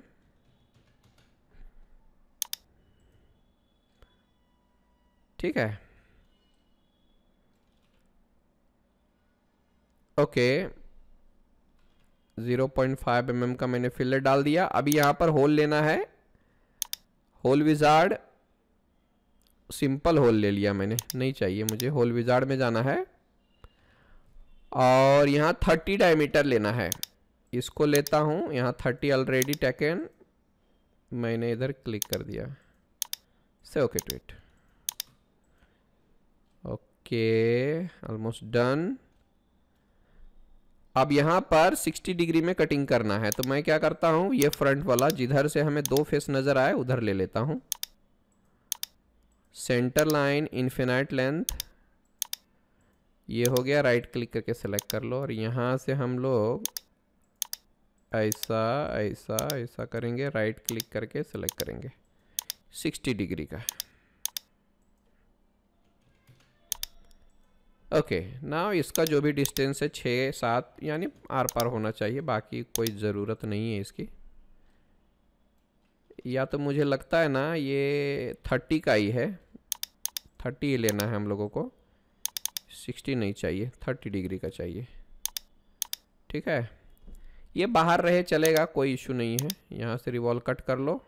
ठीक है। Okay. Zero point five M का मैंने फिलर डाल दिया। अभी यहाँ पर होल लेना है। होल विजार्ड, सिंपल होल ले लिया मैंने, नहीं चाहिए मुझे, होल विजार्ड में जाना है। और यहाँ थर्टी डायमीटर लेना है। इसको लेता हूँ, यहाँ थर्टी ऑलरेडी टेकन मैंने इधर क्लिक कर दिया। Say okay to it okay almost done अब यहाँ पर 60 डिग्री में कटिंग करना है। तो मैं क्या करता हूँ, ये फ्रंट वाला जिधर से हमें दो फेस नज़र आए, उधर ले लेता हूँ। सेंटर लाइन इन्फिनाइट लेंथ ये हो गया राइट क्लिक करके सेलेक्ट कर लो। और यहाँ से हम लोग ऐसा ऐसा ऐसा करेंगे राइट क्लिक करके सेलेक्ट करेंगे। 60 डिग्री का। ओके ना इसका जो भी डिस्टेंस है छः सात, यानी आर पार होना चाहिए, बाकी कोई ज़रूरत नहीं है इसकी। या तो मुझे लगता है ना, ये थर्टी का ही है। थर्टी ही लेना है हम लोगों को। सिक्सटी नहीं चाहिए थर्टी डिग्री का चाहिए। ठीक है? ये बाहर रहे, चलेगा, कोई इशू नहीं है। यहाँ से रिवॉल्व कट कर लो।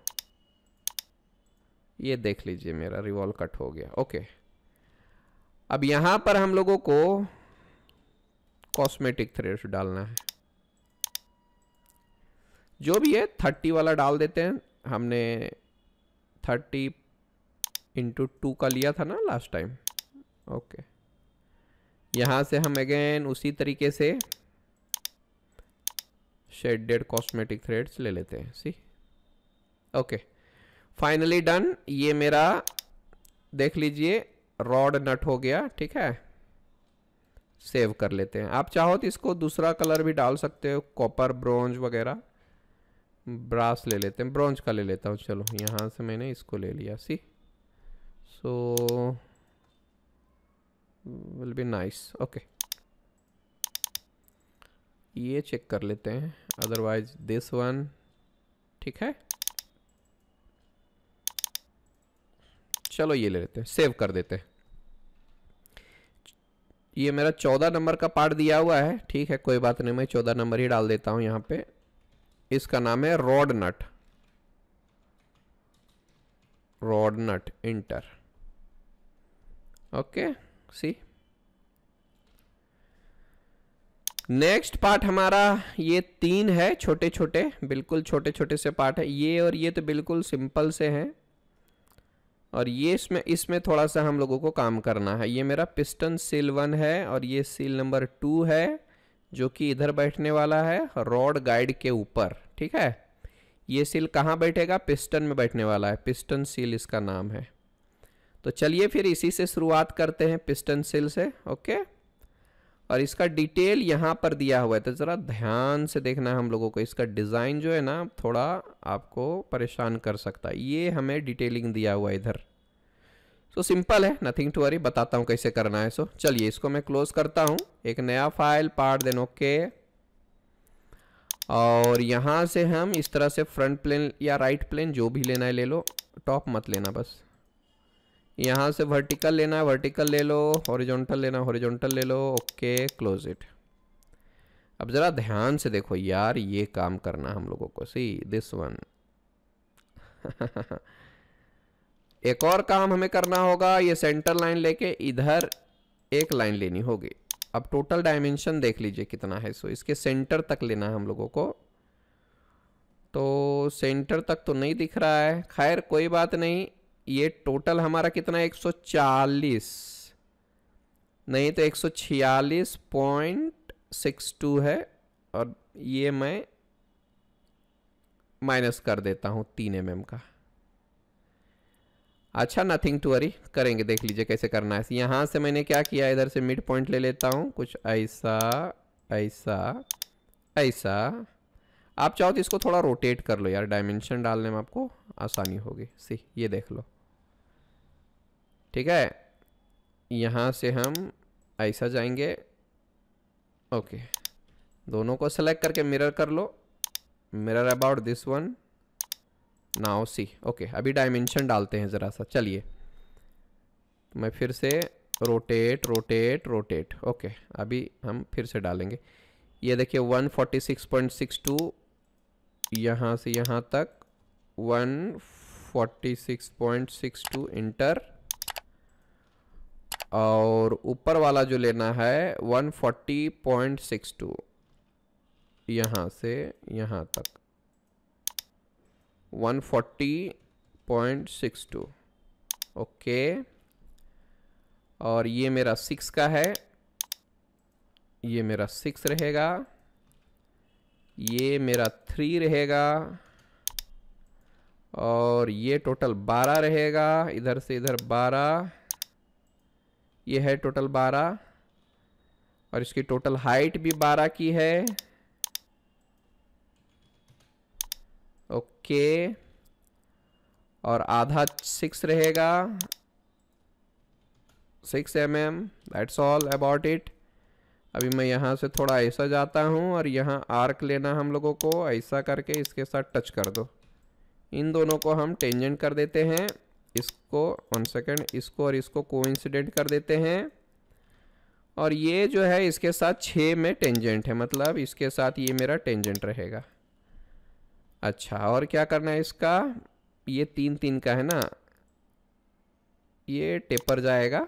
ये देख लीजिए मेरा रिवॉल्व कट हो गया। ओके अब यहाँ पर हम लोगों को कॉस्मेटिक थ्रेड्स डालना है। जो भी है थर्टी वाला डाल देते हैं। हमने थर्टी इंटू टू का लिया था ना लास्ट टाइम ओके यहाँ से हम अगेन उसी तरीके से शेडेड कॉस्मेटिक थ्रेड्स ले लेते हैं। सी ओके फाइनली डन ये मेरा, देख लीजिए रॉड नट हो गया, ठीक है? सेव कर लेते हैं। आप चाहो तो इसको दूसरा कलर भी डाल सकते हो, कॉपर ब्रोंज वगैरह। ब्रास ले लेते हैं ब्रोंज का ले लेता हूँ, चलो, यहाँ से मैंने इसको ले लिया, see. So, will be nice, okay. ये चेक कर लेते हैं, अदरवाइज़ दिस वन, ठीक है? चलो ये ले लेते हैं सेव कर देते हैं। ये मेरा चौदह नंबर का पार्ट दिया हुआ है, ठीक है, कोई बात नहीं, मैं चौदह नंबर ही डाल देता हूँ यहाँ पे। इसका नाम है rod nut rod nut enter okay see next part हमारा ये तीन है छोटे छोटे बिल्कुल छोटे छोटे से पार्ट है। ये और ये तो बिल्कुल सिंपल से हैं। और ये इसमें इसमें थोड़ा सा हम लोगों को काम करना है। ये मेरा पिस्टन सील वन है और ये सील नंबर टू है, जो कि इधर बैठने वाला है, रॉड गाइड के ऊपर, ठीक है? ये सील कहाँ बैठेगा? पिस्टन में बैठने वाला है। पिस्टन सील इसका नाम है। तो चलिए फिर इसी से शुरुआत करते हैं पिस्टन सील से, ओके? और इसका डिटेल यहाँ पर दिया हुआ है। तो ज़रा ध्यान से देखना है हम लोगों को। इसका डिज़ाइन जो है ना, थोड़ा आपको परेशान कर सकता है। ये हमें डिटेलिंग दिया हुआ है इधर। सो सिंपल है नथिंग टू वरी बताता हूँ कैसे करना है। सो चलिए, इसको मैं क्लोज करता हूँ। एक नया फ़ाइल पार्ट देन ओके और यहाँ से हम इस तरह से फ्रंट प्लेन या राइट प्लेन जो भी लेना है ले लो। टॉप मत लेना, बस। यहाँ से वर्टिकल लेना है वर्टिकल ले लो हॉरिजॉन्टल लेना हॉरिजॉन्टल ले लो ओके क्लोज इट अब ज़रा ध्यान से देखो यार, ये काम करना हम लोगों को सी दिस वन एक और काम हमें करना होगा, ये सेंटर लाइन लेके इधर एक लाइन लेनी होगी. अब टोटल डायमेंशन देख लीजिए कितना है सो इसके सेंटर तक लेना है हम लोगों को. तो सेंटर तक तो नहीं दिख रहा है. खैर, कोई बात नहीं. ये टोटल हमारा कितना एक सौ चालीस। नहीं तो एक सौ छियालीस पॉइंट सिक्स टू है और ये मैं माइनस कर देता हूँ तीन एम mm का। अच्छा नथिंग टू वरी करेंगे, देख लीजिए कैसे करना है। यहाँ से मैंने क्या किया? इधर से मिड पॉइंट ले लेता हूँ, कुछ ऐसा ऐसा ऐसा। आप चाहो तो इसको थोड़ा रोटेट कर लो यार डायमेंशन डालने में आपको आसानी होगी। सी, ये देख लो। ठीक है? यहाँ से हम ऐसा जाएँगे। ओके। दोनों को सेलेक्ट करके मिरर कर लो। Mirror about this one now see okay, अभी डायमेंशन डालते हैं ज़रा सा। चलिए। मैं फिर से रोटेट रोटेट रोटेट ओके, अभी हम फिर से डालेंगे। ये देखिए 146.62 यहाँ से यहाँ तक 146.62 इंटर और ऊपर वाला जो लेना है 140.62 यहाँ से यहाँ तक। 140.62 ओके। और ये मेरा सिक्स का है। ये मेरा सिक्स रहेगा। ये मेरा थ्री रहेगा। और ये टोटल बारह रहेगा। इधर से इधर बारह। ये है टोटल बारह। और इसकी टोटल हाइट भी बारह की है। ओके। और आधा सिक्स रहेगा। Six M M that's all about it अभी मैं यहाँ से थोड़ा ऐसा जाता हूँ और यहाँ आर्क लेना हम लोगों को। ऐसा करके इसके साथ टच कर दो। इन दोनों को हम टेंजेंट कर देते हैं। इसको वन सेकेंड इसको और इसको कोइंसिडेंट कर देते हैं। और ये जो है, इसके साथ छः में टेंजेंट है मतलब इसके साथ ये मेरा टेंजेंट रहेगा। अच्छा और क्या करना है इसका? ये तीन तीन का है ना? ये टेपर जाएगा।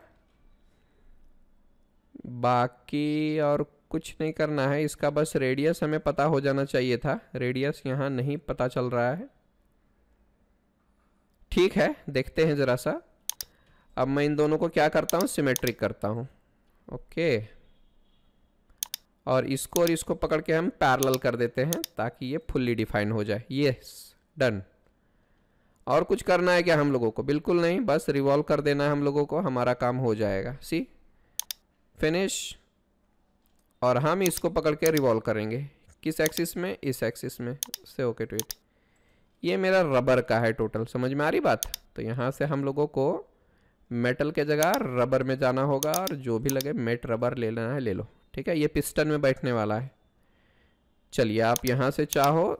बाकी और कुछ नहीं करना है, इसका बस रेडियस हमें पता हो जाना चाहिए था। रेडियस यहाँ नहीं पता चल रहा है। ठीक है, देखते हैं ज़रा सा। अब मैं इन दोनों को क्या करता हूँ? सिमेट्रिक करता हूँ। ओके। और इसको और इसको पकड़ के हम पैरेलल कर देते हैं ताकि ये फुल्ली डिफाइन हो जाए। ये डन और कुछ करना है क्या हम लोगों को? बिल्कुल नहीं, बस रिवॉल्व कर देना है हम लोगों को, हमारा काम हो जाएगा। सी फिनिश और हम इसको पकड़ के रिवॉल्व करेंगे। किस एक्सिस में? इस एक्सिस में। से ओके ट्वीट ये मेरा रबर का है टोटल, समझ में आ रही बात? तो यहाँ से हम लोगों को मेटल के जगह रबर में जाना होगा और जो भी लगे मेट रबर ले लेना है, ले लो। ठीक है, ये पिस्टन में बैठने वाला है। चलिए, आप यहाँ से चाहो,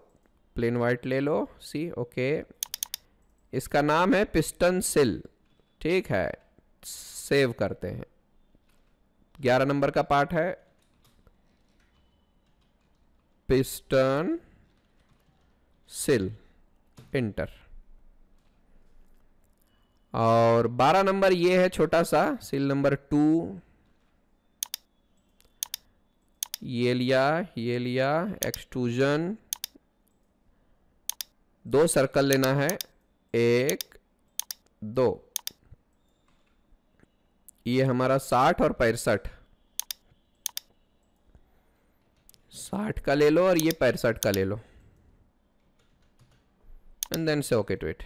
प्लेन वाइट ले लो, सी, ओके। इसका नाम है पिस्टन सिल। ठीक है, सेव करते हैं। ग्यारह नंबर का पार्ट है। पिस्टन सिल। इंटर और बारह नंबर ये है छोटा सा, सील नंबर टू। ये लिया ये लिया एक्सट्रूजन दो सर्कल लेना है, एक, दो। ये हमारा साठ और पैंसठ। साठ का ले लो और ये पैंसठ का ले लो। And then say okay to it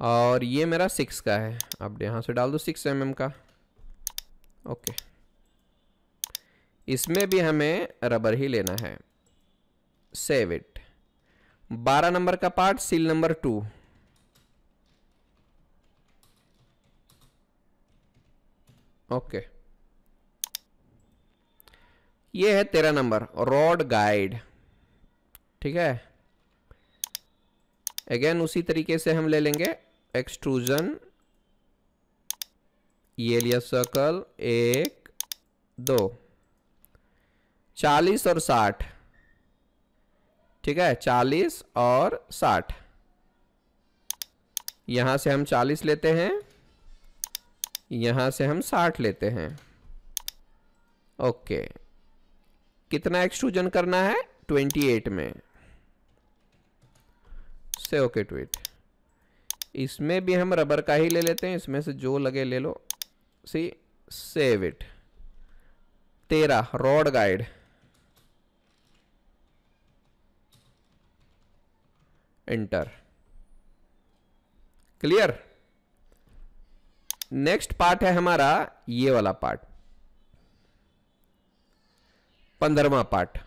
और ये मेरा सिक्स का है। अब यहाँ से डाल दो सिक्स एम का। ओके इसमें भी हमें रबर ही लेना है। सेव इट बारह नंबर का part seal number two okay ये है तेरह नंबर रॉड गाइड ठीक है? अगेन उसी तरीके से हम ले लेंगे एक्सट्रूजन ये लिया सर्कल एक, दो, चालीस और साठ। ठीक है? चालीस और साठ। यहाँ से हम चालीस लेते हैं, यहाँ से हम साठ लेते हैं। ओके कितना एक्सट्रूजन करना है? ट्वेंटी एट में। से ओके ट्वीट इसमें भी हम रबर का ही ले लेते हैं, इसमें से जो लगे ले लो। सी सेव इट तेरह rod guide enter clear next part है हमारा ये वाला पार्ट पंद्रवा पार्ट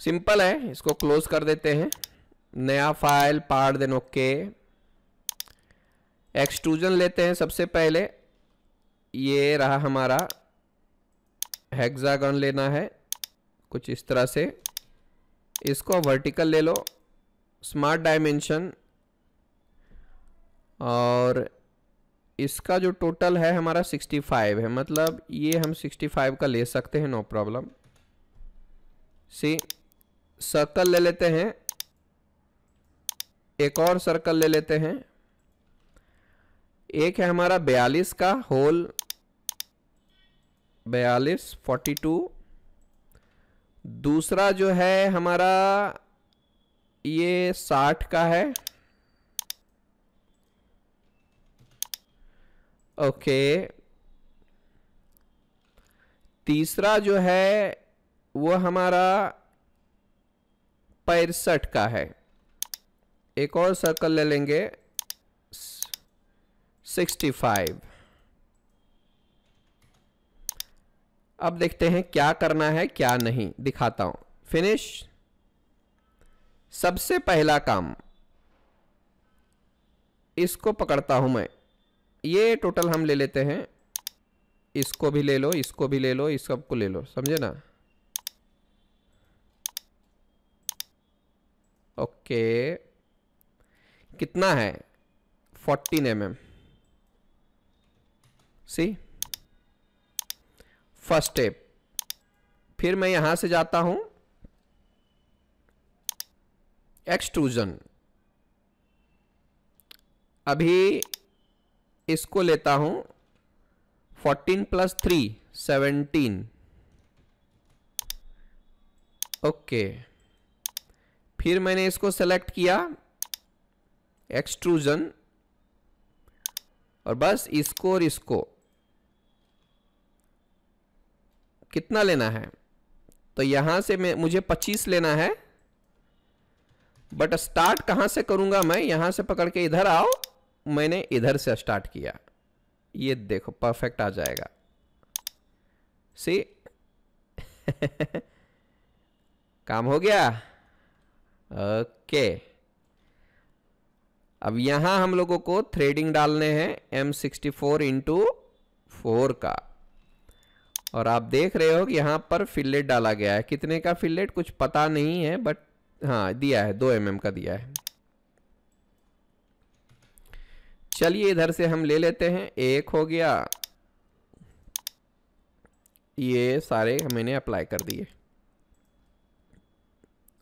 सिंपल है, इसको क्लोज कर देते हैं। नया file part then okay. Extrusion लेते हैं सबसे पहले। ये रहा हमारा हेक्सागन लेना है, कुछ इस तरह से। इसको वर्टिकल ले लो स्मार्ट डायमेंशन और इसका जो टोटल है हमारा 65 है मतलब ये हम 65 का ले सकते हैं नो प्रॉब्लम सी सर्कल ले लेते हैं। एक और सर्कल ले लेते हैं। एक है हमारा बयालीस का होल बयालीस फोर्टी टू दूसरा जो है हमारा, ये साठ का है। ओके। तीसरा जो है, वो हमारा पैंसठ का है। एक और सर्कल ले लेंगे। Sixty five. अब देखते हैं क्या करना है, क्या नहीं। दिखाता हूँ। फिनिश सबसे पहला काम। इसको पकड़ता हूँ मैं। ये टोटल हम ले लेते हैं। इसको भी ले लो, इसको भी ले लो इस सबको ले लो। समझे ना? ओके। कितना है? Fourteen M M. See? First step. फिर मैं यहाँ से जाता हूँ। एक्सट्रूजन। अभी इसको लेता हूँ। 14 प्लस थ्री, सेवनटीन। ओके। फिर मैंने इसको सेलेक्ट किया एक्सट्रूजन और बस इसको और इसको। कितना लेना है? तो यहाँ से मैं, मुझे 25 लेना है। बट स्टार्ट कहाँ से करूँगा मैं? यहाँ से पकड़ के इधर आओ। मैंने इधर से स्टार्ट किया। ये देखो परफेक्ट आ जाएगा। सी काम हो गया? ओके। अब यहाँ हम लोगों को थ्रेडिंग डालने हैं M sixty four into four का। और आप देख रहे हो कि यहाँ पर फिलेट डाला गया है। कितने का फिलेट कुछ पता नहीं है बट हाँ दिया है, दो एम mm का दिया है। चलिए, इधर से हम ले लेते हैं। एक हो गया। ये सारे मैंने अप्लाई कर दिए।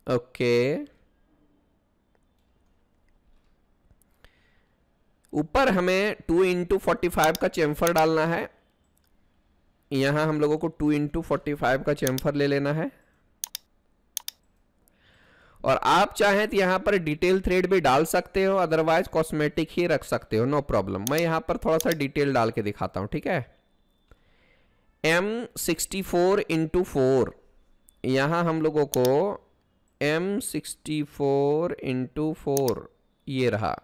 ओके। ऊपर हमें टू इंटू फोर्टी फाइव का चैम्फर डालना है। यहाँ हम लोगों को टू इंटू फोर्टी फाइव का चैम्फर ले लेना है। और आप चाहें तो यहाँ पर डिटेल थ्रेड भी डाल सकते हो अदरवाइज़ कॉस्मेटिक ही रख सकते हो नो प्रॉब्लम मैं यहाँ पर थोड़ा सा डिटेल डाल के दिखाता हूँ, ठीक है? M sixty four into four यहाँ हम लोगों को M sixty four into four ये रहा।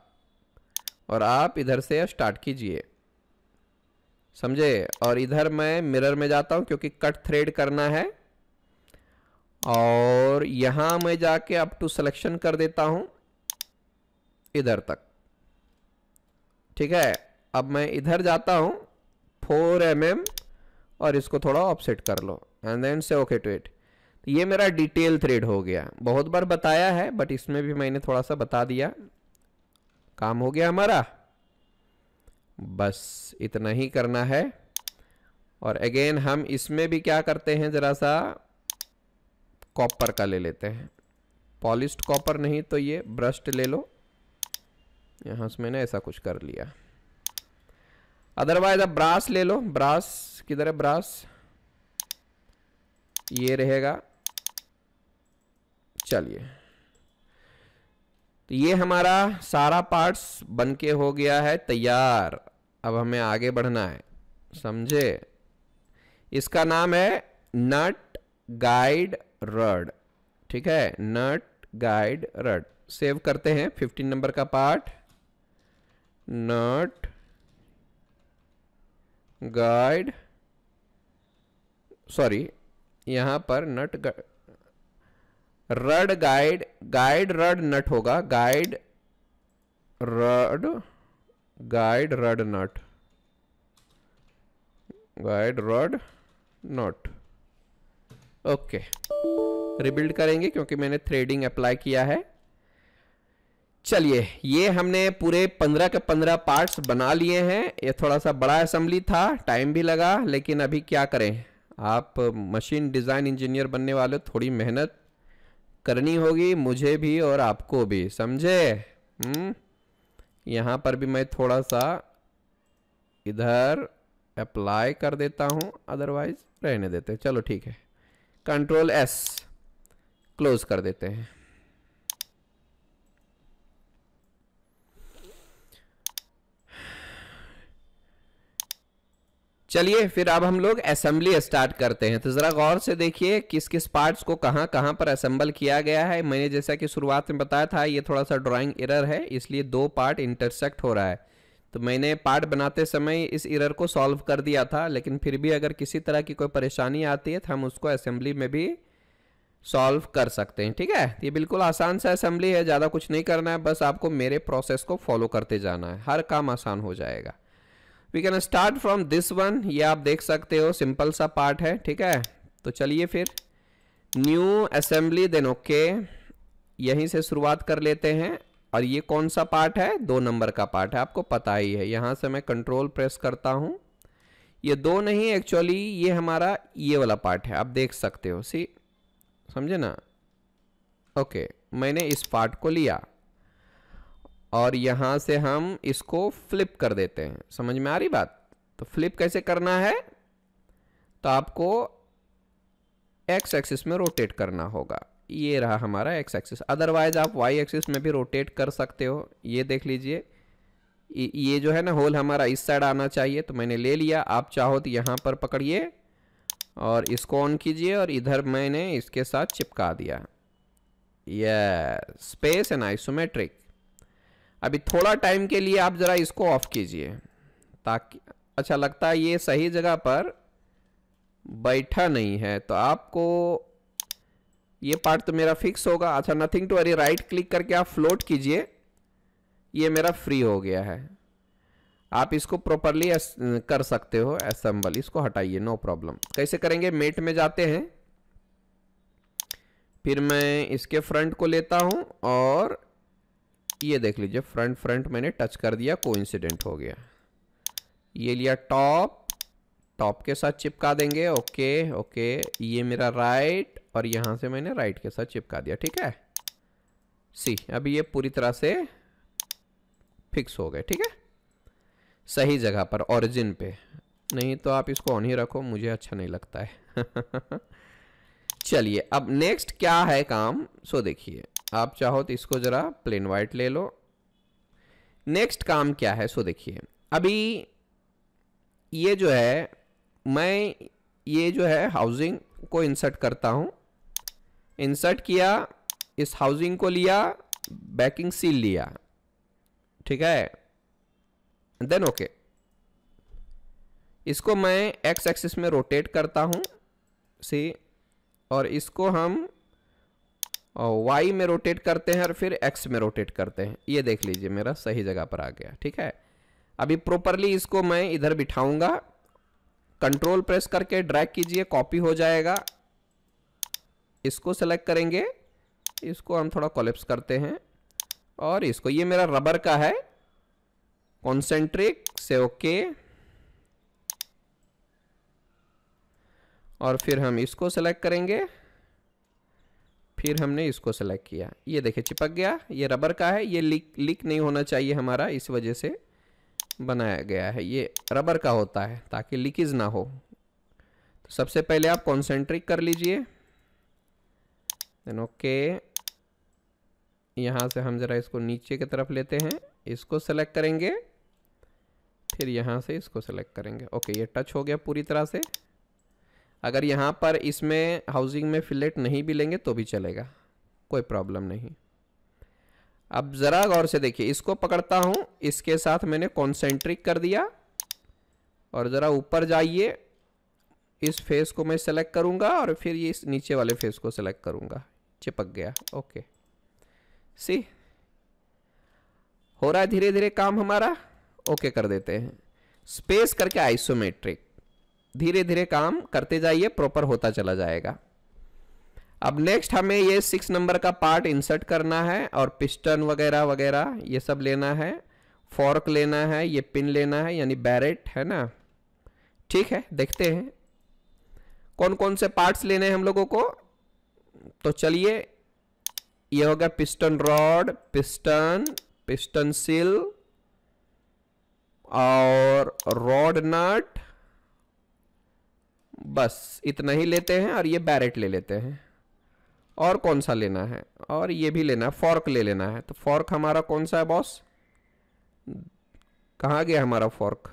और आप इधर से स्टार्ट कीजिए। समझे? और इधर मैं मिरर में जाता हूँ क्योंकि कट थ्रेड करना है। और यहाँ मैं जाके अप टू सिलेक्शन कर देता हूँ। इधर तक। ठीक है? अब मैं इधर जाता हूँ। फोर एम mm और इसको थोड़ा ऑफसेट कर लो। And then say okay to it ये मेरा डिटेल थ्रेड हो गया। बहुत बार बताया है बट इसमें भी मैंने थोड़ा सा बता दिया। काम हो गया हमारा। बस इतना ही करना है। और अगेन हम इसमें भी क्या करते हैं ज़रा सा? कॉपर का ले लेते हैं। पॉलिस्ड कॉपर नहीं तो ये ब्रस्ट ले लो। यहाँ से मैंने ऐसा कुछ कर लिया। अदरवाइज़ अब ब्रास ले लो। ब्रास किधर है? ब्रास ये रहेगा। चलिए। तो ये हमारा सारा पार्ट्स बनके हो गया है तैयार। अब हमें आगे बढ़ना है। समझे? इसका नाम है नट गाइड रड ठीक है? नट गाइड रड सेव करते हैं। 15 नंबर का पार्ट नट गाइड सॉरी यहाँ पर nut rod guide guide rod nut होगा। Guide rod guide rod nut. Guide rod nut. Okay. Rebuild करेंगे क्योंकि मैंने थ्रेडिंग अप्लाई किया है। चलिए, ये हमने पूरे पंद्रह के पंद्रह पार्ट्स बना लिए हैं। ये थोड़ा सा बड़ा असेंबली था, टाइम भी लगा, लेकिन अभी क्या करें? आप मशीन डिज़ाइन इंजीनियर बनने वाले थोड़ी मेहनत करनी होगी, मुझे भी और आपको भी, समझे? हम्म यहाँ पर भी मैं थोड़ा सा इधर अप्लाई कर देता हूँ अदरवाइज़ रहने देते चलो ठीक है। कंट्रोल एस क्लोज कर देते हैं। चलिए फिर अब हम लोग असेंबली स्टार्ट करते हैं। तो ज़रा गौर से देखिए किस किस पार्ट्स को कहाँ कहाँ पर असेंबल किया गया है। मैंने जैसा कि शुरुआत में बताया था, ये थोड़ा सा ड्राइंग एरर है, इसलिए दो पार्ट इंटरसेक्ट हो रहा है। तो मैंने पार्ट बनाते समय इस एरर को सॉल्व कर दिया था, लेकिन फिर भी अगर किसी तरह की कोई परेशानी आती है तो हम उसको असेंबली में भी सॉल्व कर सकते हैं। ठीक है? ये बिल्कुल आसान सा असेंबली है, ज़्यादा कुछ नहीं करना है, बस आपको मेरे प्रोसेस को फॉलो करते जाना है। हर काम आसान हो जाएगा। We can start from this one ये आप देख सकते हो सिंपल सा पार्ट है, ठीक है? तो चलिए फिर। न्यू असेंबली देन ओके यहीं से शुरुआत कर लेते हैं। और ये कौन सा पार्ट है? दो नंबर का पार्ट है। आपको पता ही है। यहाँ से मैं कंट्रोल प्रेस करता हूँ। ये दो नहीं एक्चुअली ये हमारा ये वाला पार्ट है। आप देख सकते हो। सी समझे ना? ओके मैंने इस पार्ट को लिया। और यहाँ से हम इसको फ्लिप कर देते हैं। समझ में आ रही बात? तो फ्लिप कैसे करना है? तो आपको एक्स एक्सिस में रोटेट करना होगा। ये रहा हमारा एक्स एक्सिस अदरवाइज़ आप वाई एक्सिस में भी रोटेट कर सकते हो। ये देख लीजिए। ये जो है ना होल हमारा इस साइड आना चाहिए। तो मैंने ले लिया। आप चाहो तो यहाँ पर पकड़िए। और इसको ऑन कीजिए और इधर मैंने इसके साथ चिपका दिया। ये स्पेस एंड आइसोमेट्रिक अभी थोड़ा टाइम के लिए आप ज़रा इसको ऑफ़ कीजिए, ताकि अच्छा लगता है ये सही जगह पर बैठा नहीं है तो आपको ये पार्ट तो मेरा फिक्स होगा। अच्छा नथिंग टू अरे राइट क्लिक करके आप फ्लोट कीजिए, ये मेरा फ्री हो गया है। आप इसको प्रॉपरली कर सकते हो असेंबल इसको हटाइए नो प्रॉब्लम कैसे करेंगे? मेट में जाते हैं। फिर मैं इसके फ्रंट को लेता हूँ और ये देख लीजिए फ्रंट फ्रंट मैंने टच कर दिया कोइंसिडेंट हो गया। ये लिया टॉप टॉप के साथ चिपका देंगे ओके ओके ये मेरा राइट और यहाँ से मैंने राइट के साथ चिपका दिया, ठीक है? सी अभी ये पूरी तरह से फिक्स हो गए, ठीक है? सही जगह पर ओरिजिन पे। नहीं तो आप इसको ऑन ही रखो, मुझे अच्छा नहीं लगता है। चलिए, अब नेक्स्ट क्या है काम? सो देखिए आप चाहो तो इसको ज़रा प्लेन वाइट ले लो। नेक्स्ट काम क्या है, सो देखिए। अभी ये जो है, मैं ये जो है हाउसिंग को इंसर्ट करता हूँ। इंसर्ट किया, इस हाउसिंग को लिया बैकिंग सील लिया। ठीक है? Then okay okay. इसको मैं एक्स एक्सिस में रोटेट करता हूँ। सी और इसको हम वाई में रोटेट करते हैं और फिर एक्स में रोटेट करते हैं। ये देख लीजिए मेरा सही जगह पर आ गया, ठीक है? अभी प्रॉपरली इसको मैं इधर बिठाऊँगा। कंट्रोल प्रेस करके ड्रैग कीजिए कॉपी हो जाएगा। इसको सेलेक्ट करेंगे। इसको हम थोड़ा कोलेप्स करते हैं। और इसको, ये मेरा रबर का है। कॉन्सेंट्रिक से ओके और फिर हम इसको सेलेक्ट करेंगे। फिर हमने इसको सेलेक्ट किया। ये देखिए, चिपक गया, ये रबर का है, ये लीक लीक नहीं होना चाहिए हमारा, इस वजह से बनाया गया है। ये रबर का होता है, ताकि लीकेज ना हो। तो सबसे पहले आप कॉन्सेंट्रिक कर लीजिए। देन ओके यहाँ से हम ज़रा इसको नीचे की तरफ़ लेते हैं। इसको सेलेक्ट करेंगे, फिर यहाँ से इसको सेलेक्ट करेंगे। ओके ये टच हो गया पूरी तरह से। अगर यहाँ पर इसमें हाउसिंग में फिलेट नहीं भी लेंगे तो भी चलेगा, कोई प्रॉब्लम नहीं। अब ज़रा गौर से देखिए, इसको पकड़ता हूँ, इसके साथ मैंने कॉन्सेंट्रिक कर दिया। और ज़रा ऊपर जाइए, इस फेस को मैं सेलेक्ट करूँगा और फिर ये इस नीचे वाले फेस को सेलेक्ट करूँगा। चिपक गया ओके सी हो रहा है धीरे धीरे काम हमारा? ओके कर देते हैं। स्पेस करके आइसोमेट्रिक धीरे धीरे काम करते जाइए प्रॉपर होता चला जाएगा। अब नेक्स्ट हमें ये सिक्स नंबर का पार्ट इंसर्ट करना है और पिस्टन वगैरह वगैरह, ये सब लेना है। फॉर्क लेना है, ये पिन लेना है, यानी बैरेट है ना? ठीक है, देखते हैं। कौन कौन से पार्ट्स लेने हैं हम लोगों को? तो चलिए, ये हो गया पिस्टन रॉड पिस्टन पिस्टन सिल और रॉड नट बस, इतना ही लेते हैं और ये बैरेट ले लेते हैं। और कौन सा लेना है? और ये भी लेना है फॉर्क ले लेना है। तो फॉर्क हमारा कौन सा है बॉस कहाँ गया हमारा फॉर्क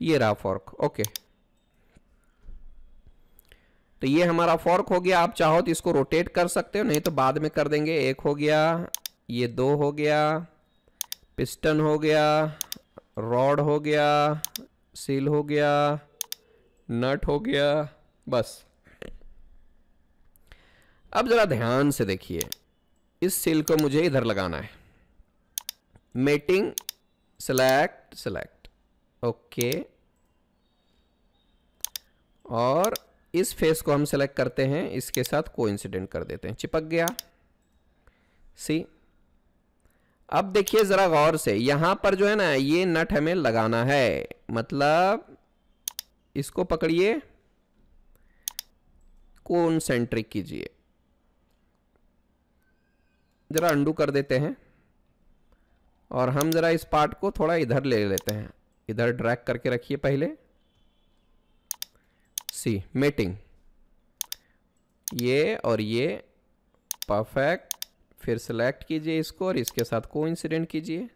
ये रहा फॉर्क ओके तो ये हमारा फॉर्क हो गया, आप चाहो तो इसको रोटेट कर सकते हो, नहीं तो बाद में कर देंगे। एक हो गया, ये दो हो गया पिस्टन हो गया रॉड हो गया सील हो गया नट हो गया, बस। अब ज़रा ध्यान से देखिए, इस सील को मुझे इधर लगाना है। मेटिंग सेलेक्ट सेलेक्ट ओके और इस फेस को हम सेलेक्ट करते हैं, इसके साथ को कर देते हैं। चिपक गया। सी अब देखिए ज़रा गौर से, यहाँ पर जो है ना, ये नट हमें लगाना है। मतलब इसको पकड़िए। कौन सेंट्रिक कीजिए। ज़रा अंडू कर देते हैं। और हम ज़रा इस पार्ट को थोड़ा इधर ले लेते हैं। इधर ड्रैग करके रखिए पहले। See, mating. ये और ये। परफेक्ट। फिर सेलेक्ट कीजिए इसको और इसके साथ को कीजिए।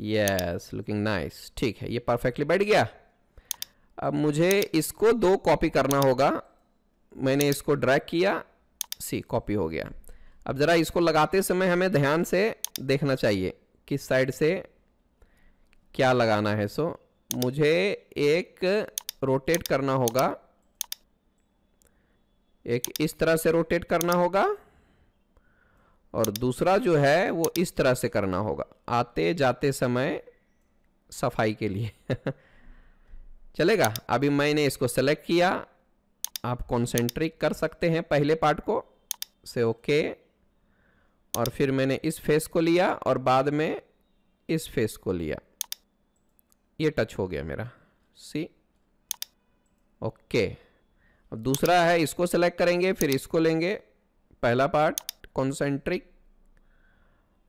Yes, looking nice. ठीक है, ये परफेक्टली बैठ गया। अब मुझे इसको दो कॉपी करना होगा। मैंने इसको ड्रैग किया। सी कॉपी हो गया। अब ज़रा इसको लगाते समय हमें ध्यान से देखना चाहिए किस साइड से क्या लगाना है। सो मुझे एक रोटेट करना होगा। एक इस तरह से रोटेट करना होगा और दूसरा जो है वो इस तरह से करना होगा। आते जाते समय सफ़ाई के लिए। चलेगा। अभी मैंने इसको सेलेक्ट किया। आप कॉन्सेंट्रिक कर सकते हैं पहले पार्ट को। से ओके और फिर मैंने इस फेस को लिया और बाद में इस फेस को लिया। ये टच हो गया मेरा। सी ओके अब दूसरा है, इसको सेलेक्ट करेंगे, फिर इसको लेंगे। पहला पार्ट कॉन्सेंट्रिक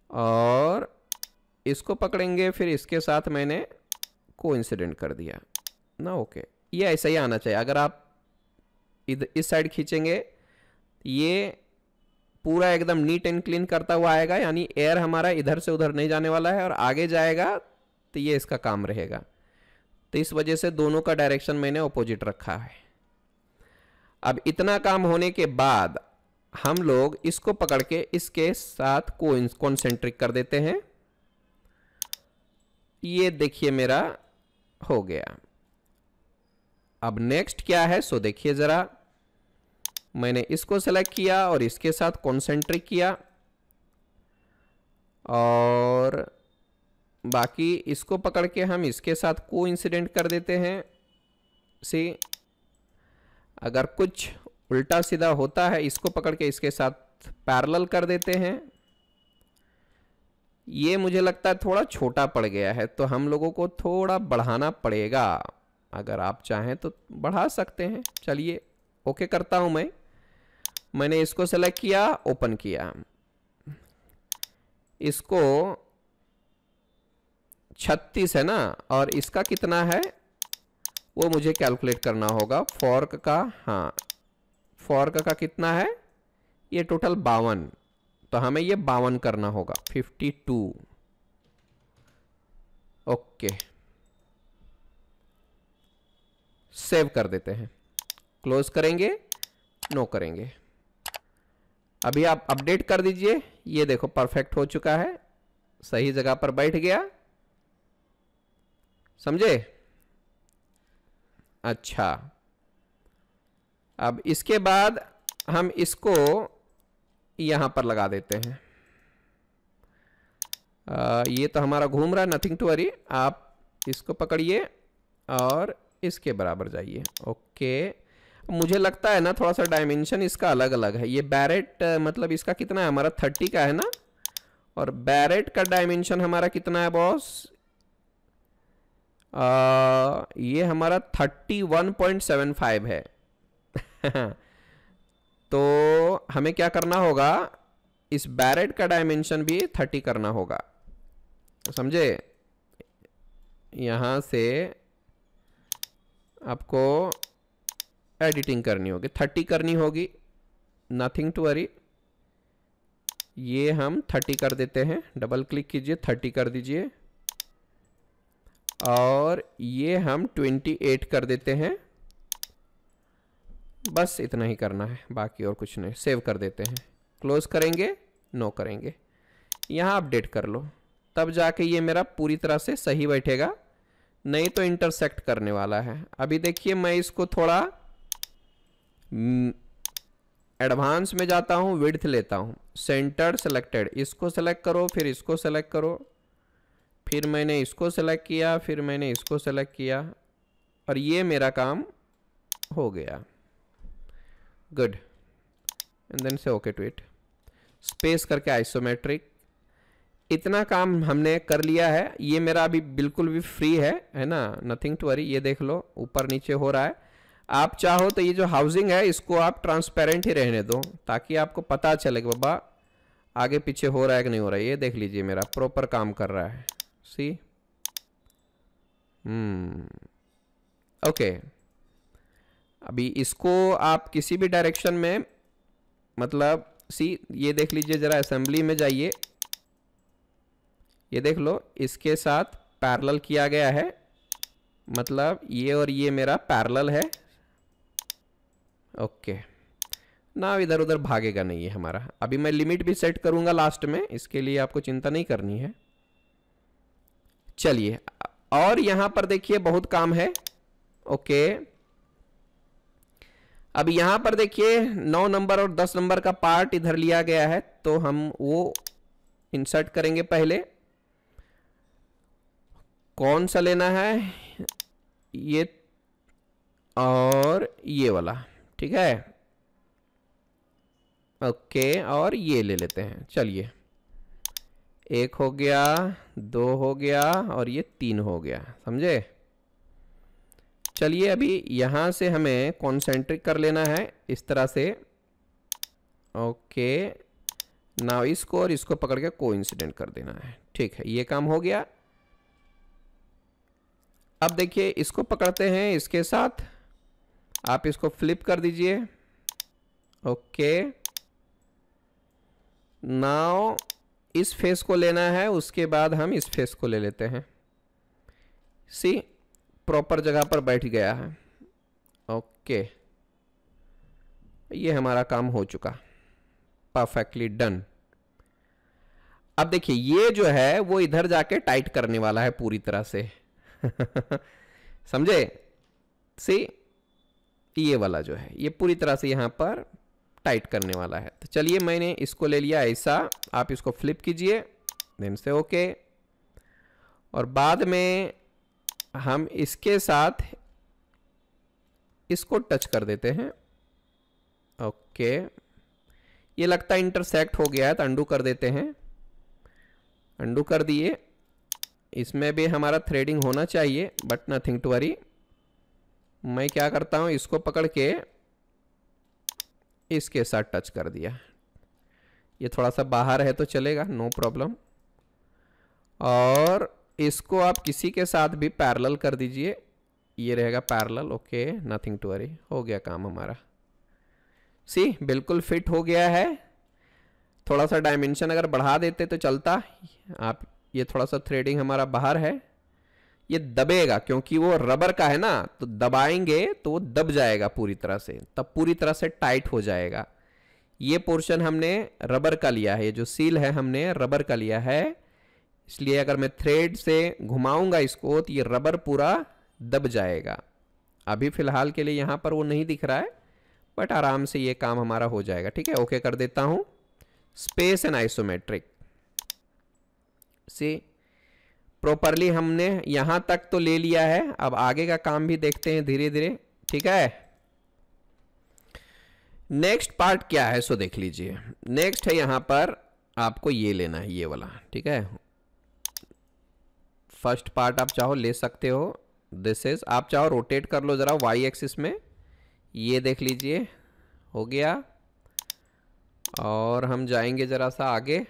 और इसको पकड़ेंगे, फिर इसके साथ मैंने को कर दिया। ना ओके ये ऐसा ही आना चाहिए। अगर आप इधर इस साइड खींचेंगे, ये पूरा एकदम नीट एंड क्लीन करता हुआ आएगा, यानी एयर हमारा इधर से उधर नहीं जाने वाला है और आगे जाएगा तो ये इसका काम रहेगा। तो इस वजह से दोनों का डायरेक्शन मैंने अपोजिट रखा है। अब इतना काम होने के बाद हम लोग इसको पकड़ के इसके साथ को कॉन्सेंट्रिक कर देते हैं। ये देखिए मेरा हो गया। अब नेक्स्ट क्या है? सो देखिए जरा। मैंने इसको सेलेक्ट किया और इसके साथ कॉन्सेंट्रिक किया। और बाकी इसको पकड़ के हम इसके साथ को इंसिडेंट कर देते हैं। सी अगर कुछ उल्टा सीधा होता है, इसको पकड़ के इसके साथ पैरेलल कर देते हैं। ये मुझे लगता है थोड़ा छोटा पड़ गया है तो हम लोगों को थोड़ा बढ़ाना पड़ेगा। अगर आप चाहें तो बढ़ा सकते हैं। चलिए, ओके करता हूँ मैं। मैंने इसको सेलेक्ट किया ओपन किया। इसको 36 है ना? और इसका कितना है? वो मुझे कैलकुलेट करना होगा। फॉर्क का हाँ। फॉर्क का कितना है? ये टोटल बावन। तो हमें ये बावन करना होगा। 52 ओके। सेव कर देते हैं। क्लोज करेंगे नो करेंगे। अभी आप अपडेट कर दीजिए ये देखो परफेक्ट हो चुका है सही जगह पर बैठ गया। समझे? अच्छा। अब इसके बाद हम इसको यहाँ पर लगा देते हैं। आ, ये तो हमारा घूम रहा नथिंग टू वरी आप इसको पकड़िए और इसके बराबर जाइए। ओके। मुझे लगता है ना थोड़ा सा डायमेंशन इसका अलग अलग है। ये बैरेट मतलब इसका कितना है? हमारा थर्टी का है ना? और बैरेट का डायमेंशन हमारा कितना है बॉस ये हमारा thirty one point seven five है। तो हमें क्या करना होगा? इस बैरेट का डायमेंशन भी थर्टी करना होगा। समझे? यहाँ से आपको एडिटिंग करनी होगी। थर्टी करनी होगी। नथिंग टू वरी ये हम थर्टी कर देते हैं। डबल क्लिक कीजिए थर्टी कर दीजिए। और ये हम ट्वेंटी एट कर देते हैं। बस इतना ही करना है। बाकी और कुछ नहीं। सेव कर देते हैं। क्लोज करेंगे नो करेंगे। यहाँ अपडेट कर लो। तब जाके ये मेरा पूरी तरह से सही बैठेगा। नहीं तो इंटरसेक्ट करने वाला है। अभी देखिए मैं इसको थोड़ा एडवांस में जाता हूँ विड्थ लेता हूँ। सेंटर सेलेक्टेड इसको सेलेक्ट करो, फिर इसको सेलेक्ट करो। फिर मैंने इसको सेलेक्ट किया, फिर मैंने इसको सेलेक्ट किया, और ये मेरा काम हो गया। Good and then say okay to it space करके आइसोमेट्रिक इतना काम हमने कर लिया है, ये मेरा अभी बिल्कुल भी फ्री है है ना? नथिंग टू वरी ये देख लो, ऊपर नीचे हो रहा है। आप चाहो तो ये जो हाउसिंग है, इसको आप ट्रांसपेरेंट ही रहने दो, ताकि आपको पता चले कि बाबा, आगे पीछे हो रहा है कि नहीं हो रहा है, ये देख लीजिए मेरा प्रॉपर काम कर रहा है। सी हम्म ओके अभी इसको आप किसी भी डायरेक्शन में मतलब सी ये देख लीजिए ज़रा असेंबली में जाइए ये देख लो, इसके साथ पैरेलल किया गया है। मतलब ये और ये मेरा पैरेलल है। ओके। ना, इधर उधर भागेगा नहीं है हमारा। अभी मैं लिमिट भी सेट करूँगा लास्ट में, इसके लिए आपको चिंता नहीं करनी है। चलिए, और यहाँ पर देखिए, बहुत काम है। ओके। अब यहाँ पर देखिए, नौ नंबर और दस नंबर का पार्ट इधर लिया गया है तो हम वो इंसर्ट करेंगे पहले। कौन सा लेना है? ये और ये वाला, ठीक है? ओके, और ये ले लेते हैं। चलिए। एक हो गया, दो हो गया, और ये तीन हो गया, समझे? चलिए, अभी यहाँ से हमें कॉन्सेंट्रिक कर लेना है, इस तरह से। ओके ना इसको और इसको पकड़ के को कर देना है, ठीक है? ये काम हो गया। अब देखिए, इसको पकड़ते हैं इसके साथ। आप इसको फ्लिप कर दीजिए। ओके। नाउ, इस फेस को लेना है, उसके बाद हम इस फेस को ले लेते हैं। सी, प्रॉपर जगह पर बैठ गया है। ओके। ये हमारा काम हो चुका। Perfectly done. अब देखिए, ये जो है, वो इधर जाके टाइट करने वाला है पूरी तरह से। समझे? सी, ये वाला जो है, ये पूरी तरह से यहाँ पर टाइट करने वाला है। तो चलिए, मैंने इसको ले लिया ऐसा। आप इसको फ्लिप कीजिए, देन से ओके। और बाद में हम इसके साथ इसको टच कर देते हैं। ओके। ये लगता है इंटरसेक्ट हो गया है तो अंडू कर देते हैं। अंडू कर दिए। इसमें भी हमारा थ्रेडिंग होना चाहिए बट नथिंग टू वरी मैं क्या करता हूँ, इसको पकड़ के इसके साथ टच कर दिया। ये थोड़ा सा बाहर है तो चलेगा नो प्रॉब्लम और इसको आप किसी के साथ भी पैरेलल कर दीजिए। ये रहेगा parallel okay nothing to worry हो गया काम हमारा। सी बिल्कुल फिट हो गया है। थोड़ा सा डायमेंशन अगर बढ़ा देते तो चलता। आप ये थोड़ा सा थ्रेडिंग हमारा बाहर है। ये दबेगा, क्योंकि वो रबर का है ना तो दबाएँगे तो वो दब जाएगा पूरी तरह से, तब पूरी तरह से टाइट हो जाएगा। ये पोर्शन हमने रबर का लिया है, ये जो सील है हमने रबर का लिया है। इसलिए अगर मैं थ्रेड से घुमाऊँगा इसको तो ये रबर पूरा दब जाएगा। अभी फ़िलहाल के लिए यहाँ पर वो नहीं दिख रहा है बट आराम से ये काम हमारा हो जाएगा। ठीक है ओके कर देता हूँ। स्पेस एंड आइसोमेट्रिक से प्रॉपरली हमने यहाँ तक तो ले लिया है। अब आगे का काम भी देखते हैं धीरे धीरे ठीक है? नेक्स्ट पार्ट क्या है? सो देख लीजिए। नेक्स्ट है यहाँ पर आपको ये लेना है, ये वाला। ठीक है? फ़र्स्ट पार्ट आप चाहो ले सकते हो। दिस इज़ आप चाहो रोटेट कर लो ज़रा वाई एक्सिस में। ये देख लीजिए। हो गया। और हम जाएँगे ज़रा सा आगे।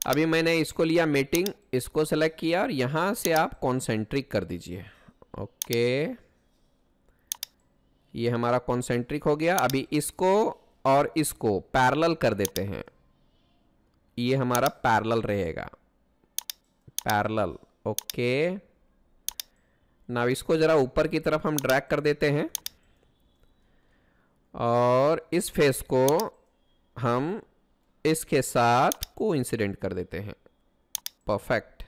अभी मैंने इसको लिया मीटिंग इसको सेलेक्ट किया और यहाँ से आप कॉन्सेंट्रिक कर दीजिए। ओके ये हमारा कॉन्सेंट्रिक हो गया। अभी इसको और इसको पैरेलल कर देते हैं। ये हमारा पैरेलल रहेगा। पैरेलल ओके ना इसको ज़रा ऊपर की तरफ़ हम ड्रैग कर देते हैं। और इस फेस को हम इसके साथ को इंसिडेंट कर देते हैं। परफेक्ट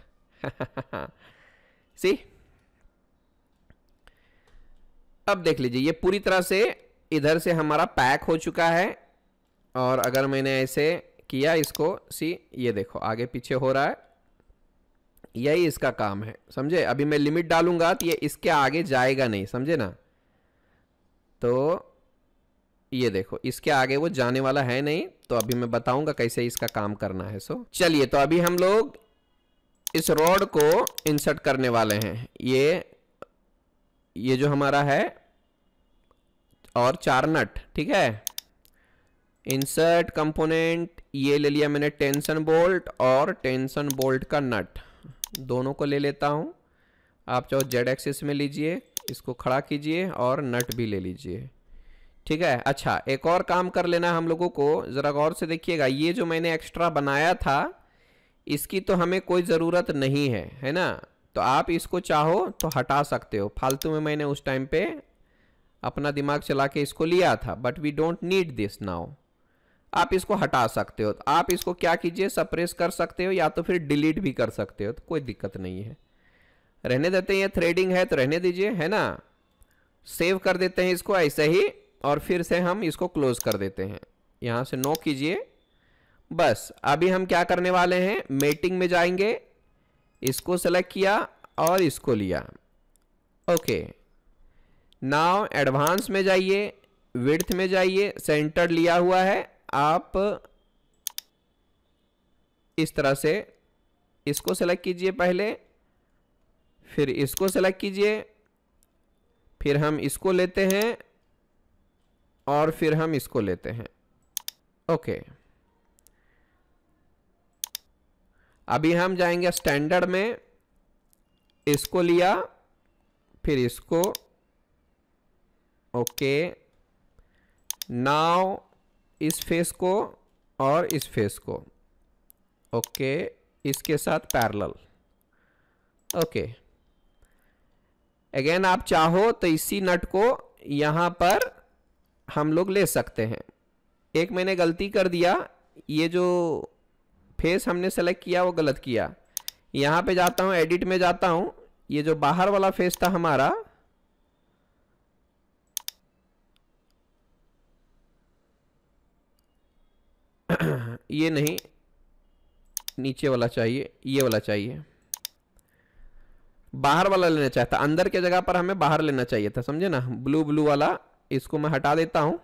सी अब देख लीजिए, ये पूरी तरह से इधर से हमारा पैक हो चुका है और अगर मैंने ऐसे किया इसको सी ये देखो, आगे पीछे हो रहा है। यही इसका काम है, समझे? अभी मैं लिमिट डालूँगा तो ये इसके आगे जाएगा नहीं, समझे ना? तो ये देखो, इसके आगे वो जाने वाला है नहीं तो अभी मैं बताऊँगा कैसे इसका काम करना है। सो चलिए तो अभी हम लोग इस रॉड को इंसर्ट करने वाले हैं। ये ये जो हमारा है, और चार नट ठीक है? इंसर्ट कंपोनेंट ये ले लिया मैंने टेंशन बोल्ट और टेंशन बोल्ट का नट दोनों को ले लेता हूँ। आप चाहो जेड एक्सिस में लीजिए, इसको खड़ा कीजिए और नट भी ले लीजिए। ठीक है? अच्छा एक और काम कर लेना हम लोगों को। ज़रा गौर से देखिएगा, ये जो मैंने एक्स्ट्रा बनाया था, इसकी तो हमें कोई ज़रूरत नहीं है है ना? तो आप इसको चाहो तो हटा सकते हो। फालतू में मैंने उस टाइम पे अपना दिमाग चला के इसको लिया था but we don't need this now आप इसको हटा सकते हो। तो आप इसको क्या कीजिए सप्रेस कर सकते हो या तो फिर डिलीट भी कर सकते हो तो कोई दिक्कत नहीं है। रहने देते हैं थ्रेडिंग है तो रहने दीजिए, है ना? सेव कर देते हैं इसको, ऐसे ही और फिर से हम इसको क्लोज कर देते हैं। यहाँ से नो कीजिए। बस, अभी हम क्या करने वाले हैं? मेटिंग में जाएँगे। इसको सेलेक्ट किया और इसको लिया। ओके नाउ एडवांस में जाइए। विड्थ में जाइए। सेंटर लिया हुआ है। आप इस तरह से इसको सेलेक्ट कीजिए पहले। फिर इसको सेलेक्ट कीजिए। फिर हम इसको लेते हैं। और फिर हम इसको लेते हैं। ओके। अभी हम जाएँगे स्टैंडर्ड में। इसको लिया, फिर इसको, ओके। नाउ इस फेस को और इस फेस को, ओके। इसके साथ पैरेलल, ओके। अगेन आप चाहो तो इसी नट को यहाँ पर हम लोग ले सकते हैं। एक मैंने गलती कर दिया, ये जो फेस हमने सेलेक्ट किया, वो गलत किया। यहाँ पे जाता हूँ एडिट में जाता हूँ, ये जो बाहर वाला फेस था हमारा, ये नहीं, नीचे वाला चाहिए, ये वाला चाहिए। बाहर वाला लेना चाहता, अंदर के जगह पर हमें बाहर लेना चाहिए था, समझे ना? ब्लू ब्लू वाला इसको मैं हटा देता हूँ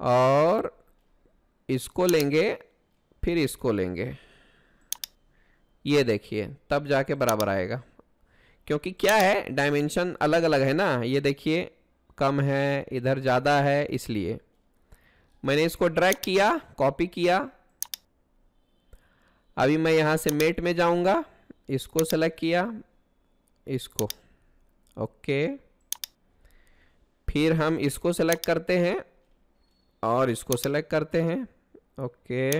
और इसको लेंगे, फिर इसको लेंगे। ये देखिए, तब जाके बराबर आएगा। क्योंकि क्या है डायमेंशन अलग अलग है ना। ये देखिए, कम है, इधर ज़्यादा है, इसलिए। मैंने इसको ड्रैग किया कॉपी किया। अभी मैं यहाँ से मेट में जाऊँगा। इसको सेलेक्ट किया। इसको। ओके फिर हम इसको सेलेक्ट करते हैं और इसको सेलेक्ट करते हैं। ओके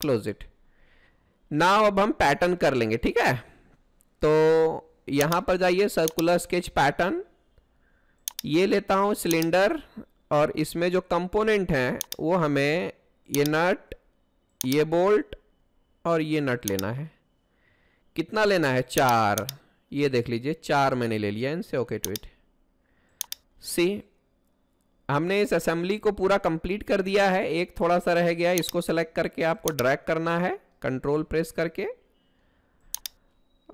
क्लोज इट नाउ अब हम पैटर्न कर लेंगे, ठीक है? तो यहाँ पर जाइए सर्कुलर स्केच पैटर्न ये लेता हूँ सिलेंडर और इसमें जो कंपोनेंट हैं, वो हमें ये नट ये बोल्ट और ये नट लेना है। कितना लेना है? चार। ये देख लीजिए, चार मैंने ले लिया इनसे। ओके टू इट सी, हमने इस असेंबली को पूरा कंप्लीट कर दिया है। एक थोड़ा सा रह गया, इसको सेलेक्ट करके आपको ड्रैग करना है। कंट्रोल प्रेस करके।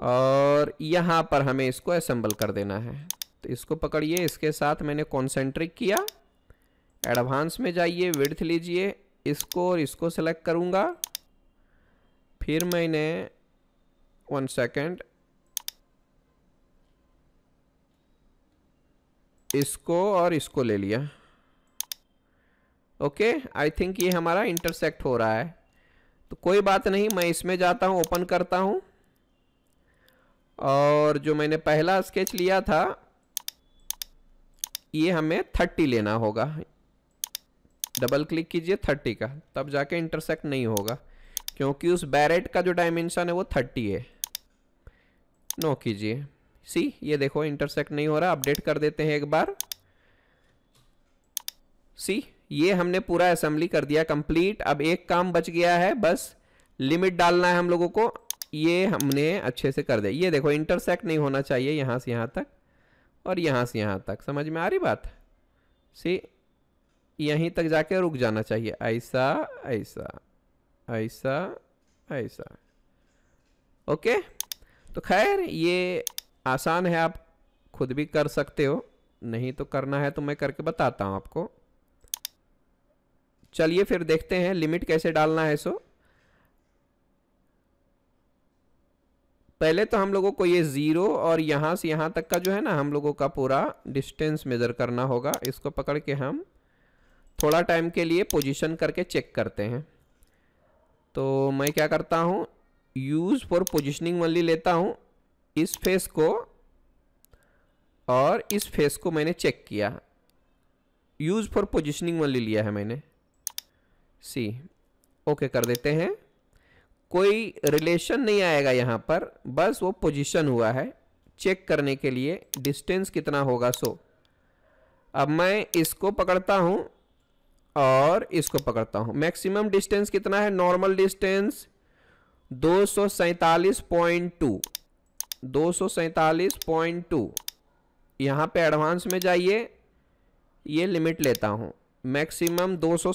और यहाँ पर हमें इसको असेंबल कर देना है। तो इसको पकड़िए, इसके साथ मैंने कॉन्सेंट्रिक किया। एडवांस में जाइए विड्थ लीजिए, इसको और इसको सेलेक्ट करूँगा। फिर मैंने वन सेकेंड इसको और इसको ले लिया। ओके आई थिंक ये हमारा इंटरसेक्ट हो रहा है। तो कोई बात नहीं, मैं इसमें जाता हूँ ओपन करता हूँ। और जो मैंने पहला स्केच लिया था, ये हमें थर्टी लेना होगा। डबल क्लिक कीजिए थर्टी का, तब जाके इंटरसेक्ट नहीं होगा। क्योंकि उस बैरेट का जो डायमेंशन है, वो थर्टी है। नो कीजिए। सी, ये देखो इंटरसेक्ट नहीं हो रहा अपडेट कर देते हैं एक बार। सी, ये हमने पूरा असेंबली कर दिया कंप्लीट अब एक काम बच गया है, बस लिमिट डालना है हम लोगों को। ये हमने अच्छे से कर दिया ये देखो इंटरसेक्ट नहीं होना चाहिए, यहाँ से यहाँ तक और यहाँ से यहाँ तक। समझ में आ रही बात? सी, यहीं तक जाके रुक जाना चाहिए। ऐसा ऐसा ऐसा ऐसा। ओके? तो खैर, ये आसान है, आप खुद भी कर सकते हो। नहीं तो करना है तो मैं करके बताता हूँ आपको। चलिए फिर देखते हैं, लिमिट कैसे डालना है सो पहले तो हम लोगों को ये ज़ीरो और यहाँ से यहाँ तक का जो है ना, हम लोगों का पूरा डिस्टेंस मेज़र करना होगा। इसको पकड़ के हम थोड़ा टाइम के लिए पोजीशन करके चेक करते हैं। तो मैं क्या करता हूँ, यूज़ फॉर पोजिशनिंग वनली लेता हूँ। इस फेस को और इस फेस को मैंने चेक किया। यूज़ फॉर पोजिशनिंग वनली लिया है मैंने। सी ओके कर देते हैं। कोई रिलेशन नहीं आएगा यहाँ पर, बस वो पोजीशन हुआ है। चेक करने के लिए डिस्टेंस कितना होगा सो अब मैं इसको पकड़ता हूँ और इसको पकड़ता हूँ। मैक्सिमम डिस्टेंस कितना है? नॉर्मल डिस्टेंस दो सौ सैतालीस पॉइंट टू दो सौ सैतालीस पॉइंट टू यहाँ पर एडवांस में जाइए। ये लिमिट लेता हूँ। मैक्सिमम दो सौ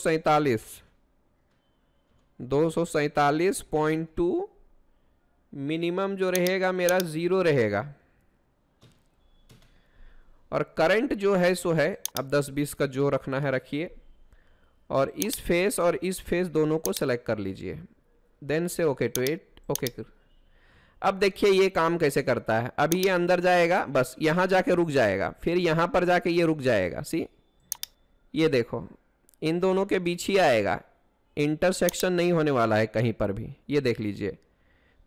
दो सौ पॉइंट टू मिनिमम जो रहेगा मेरा ज़ीरो रहेगा। और करंट जो है, सो है। अब 10-20 का जो रखना है, रखिए। और इस फेस और इस फेस दोनों को सेलेक्ट कर लीजिए। देन से ओके टू एट ओके अब देखिए ये काम कैसे करता है। अभी ये अंदर जाएगा, बस यहाँ जाके रुक जाएगा, फिर यहाँ पर जाके ये रुक जाएगा, सी? ये देखो, इन दोनों के बीच ही आएगा। इंटरसेक्शन नहीं होने वाला है कहीं पर भी, ये देख लीजिए।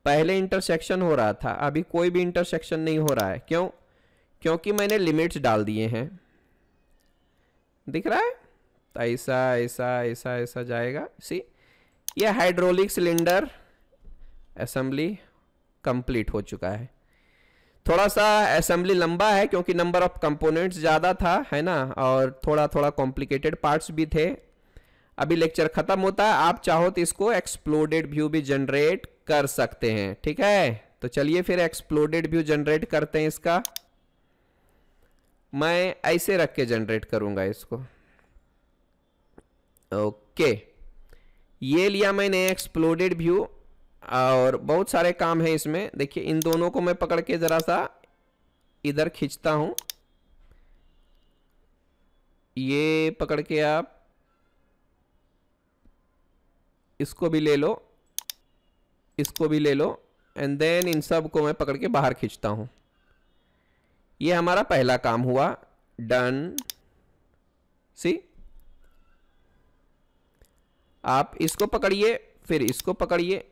पहले इंटरसेक्शन हो रहा था, अभी कोई भी इंटरसेक्शन नहीं हो रहा है। क्यों? क्योंकि मैंने लिमिट्स डाल दिए हैं। दिख रहा है? तो ऐसा ऐसा ऐसा ऐसा जाएगा, सी? ये हाइड्रोलिक सिलेंडर असेंबली कंप्लीट हो चुका है। थोड़ा सा असेंबली लंबा है क्योंकि नंबर ऑफ़ कंपोनेंट्स ज़्यादा था, है ना? और थोड़ा थोड़ा कॉम्प्लिकेटेड पार्ट्स भी थे। अभी लेक्चर खत्म होता है, आप चाहो तो इसको एक्सप्लोडेड व्यू भी जनरेट कर सकते हैं, ठीक है? तो चलिए फिर एक्सप्लोडेड व्यू जनरेट करते हैं इसका। मैं ऐसे रख के जनरेट करूँगा इसको। ओके ये लिया मैंने एक्सप्लोडेड व्यू और बहुत सारे काम है इसमें। देखिए, इन दोनों को मैं पकड़ के ज़रा सा इधर खींचता हूँ। ये पकड़ के आप इसको भी ले लो, इसको भी ले लो एंड देन इन सबको मैं पकड़ के बाहर खींचता हूँ। ये हमारा पहला काम हुआ। डन सी आप इसको पकड़िए, फिर इसको पकड़िए।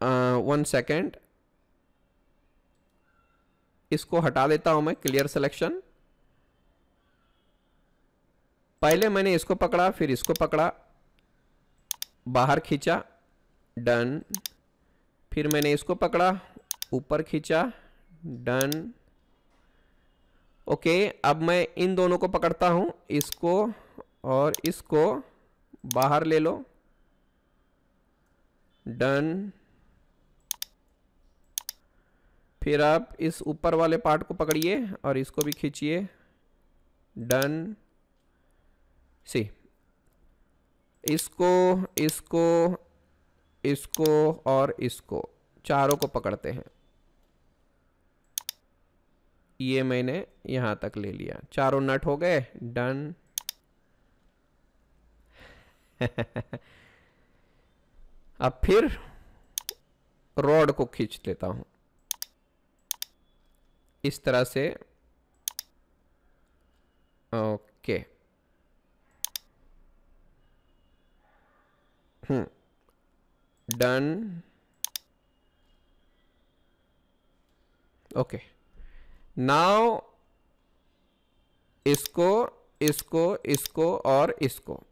वन सेकेंड इसको हटा देता हूँ मैं क्लियर सिलेक्शन पहले मैंने इसको पकड़ा, फिर इसको पकड़ा. बाहर खींचा. डन फिर मैंने इसको पकड़ा. ऊपर खींचा. डन ओके अब मैं इन दोनों को पकड़ता हूँ. इसको और इसको बाहर ले लो. डन फिर आप इस ऊपर वाले पार्ट को पकड़िए और इसको भी खींचिए। डन सी इसको इसको इसको और इसको चारों को पकड़ते हैं। ये मैंने यहाँ तक ले लिया। चारों नट हो गए। डन अब फिर रॉड को खींच लेता हूँ। इस तरह से। Okay. Hmm. Done. Okay. Now इसको इसको इसको और इसको।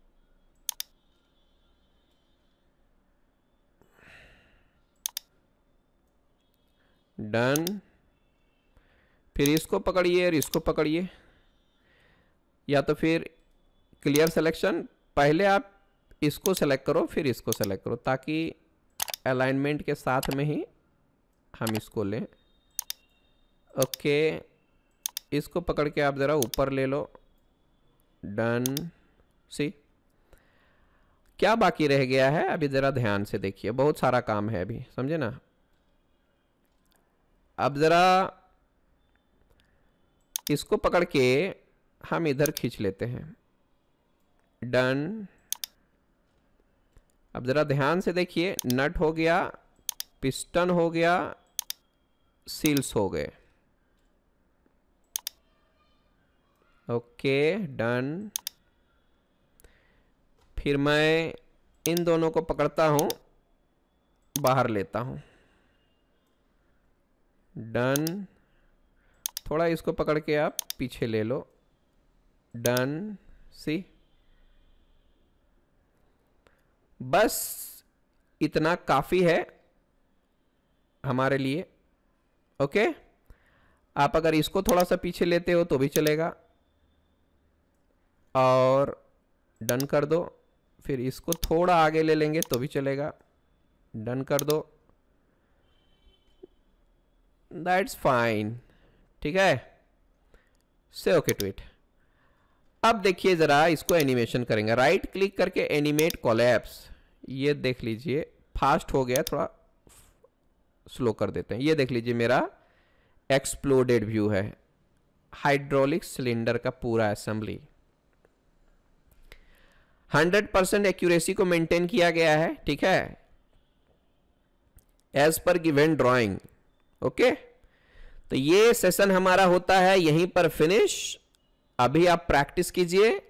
डन। फिर इसको पकड़िए और इसको पकड़िए। या तो फिर क्लियर सिलेक्शन पहले आप इसको सेलेक्ट करो, फिर इसको सेलेक्ट करो, ताकि अलाइनमेंट के साथ में ही हम इसको लें। ओके इसको पकड़ के आप ज़रा ऊपर ले लो। डन सी क्या बाकी रह गया है? अभी ज़रा ध्यान से देखिए। बहुत सारा काम है अभी, समझे ना? अब ज़रा इसको पकड़ के हम इधर खींच लेते हैं। डन अब ज़रा ध्यान से देखिए नट हो गया पिस्टन हो गया सील्स हो गए। ओके डन फिर मैं इन दोनों को पकड़ता हूँ, बाहर लेता हूँ। डन थोड़ा इसको पकड़ के आप पीछे ले लो। डन सी बस इतना काफ़ी है हमारे लिए। ओके आप अगर इसको थोड़ा सा पीछे लेते हो तो भी चलेगा। और डन कर दो। फिर इसको थोड़ा आगे ले लेंगे तो भी चलेगा। डन कर दो। दैट्स फाइन ठीक है? से ओके ट्वीट अब देखिए ज़रा इसको एनिमेशन करेंगे। राइट क्लिक करके एनिमेट कॉलेप्स ये देख लीजिए फास्ट हो गया, थोड़ा स्लो कर देते हैं। ये देख लीजिए मेरा एक्सप्लोडेड व्यू है। हाइड्रोलिक सिलेंडर का पूरा असेंबली 100 परसेंट एक्यूरेसी को मेंटेन किया गया है, ठीक है? As per given drawing okay तो ये सेशन हमारा होता है यहीं पर फिनिश अभी आप प्रैक्टिस कीजिए।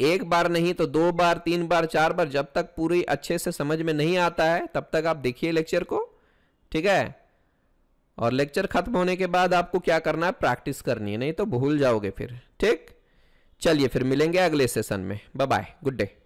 एक बार नहीं तो दो बार, तीन बार, चार बार, जब तक पूरी अच्छे से समझ में नहीं आता है, तब तक आप देखिए लेक्चर को। ठीक है? और लेक्चर खत्म होने के बाद आपको क्या करना है? प्रैक्टिस करनी है, नहीं तो भूल जाओगे फिर। ठीक? चलिए फिर मिलेंगे अगले सेशन में। Bye bye good day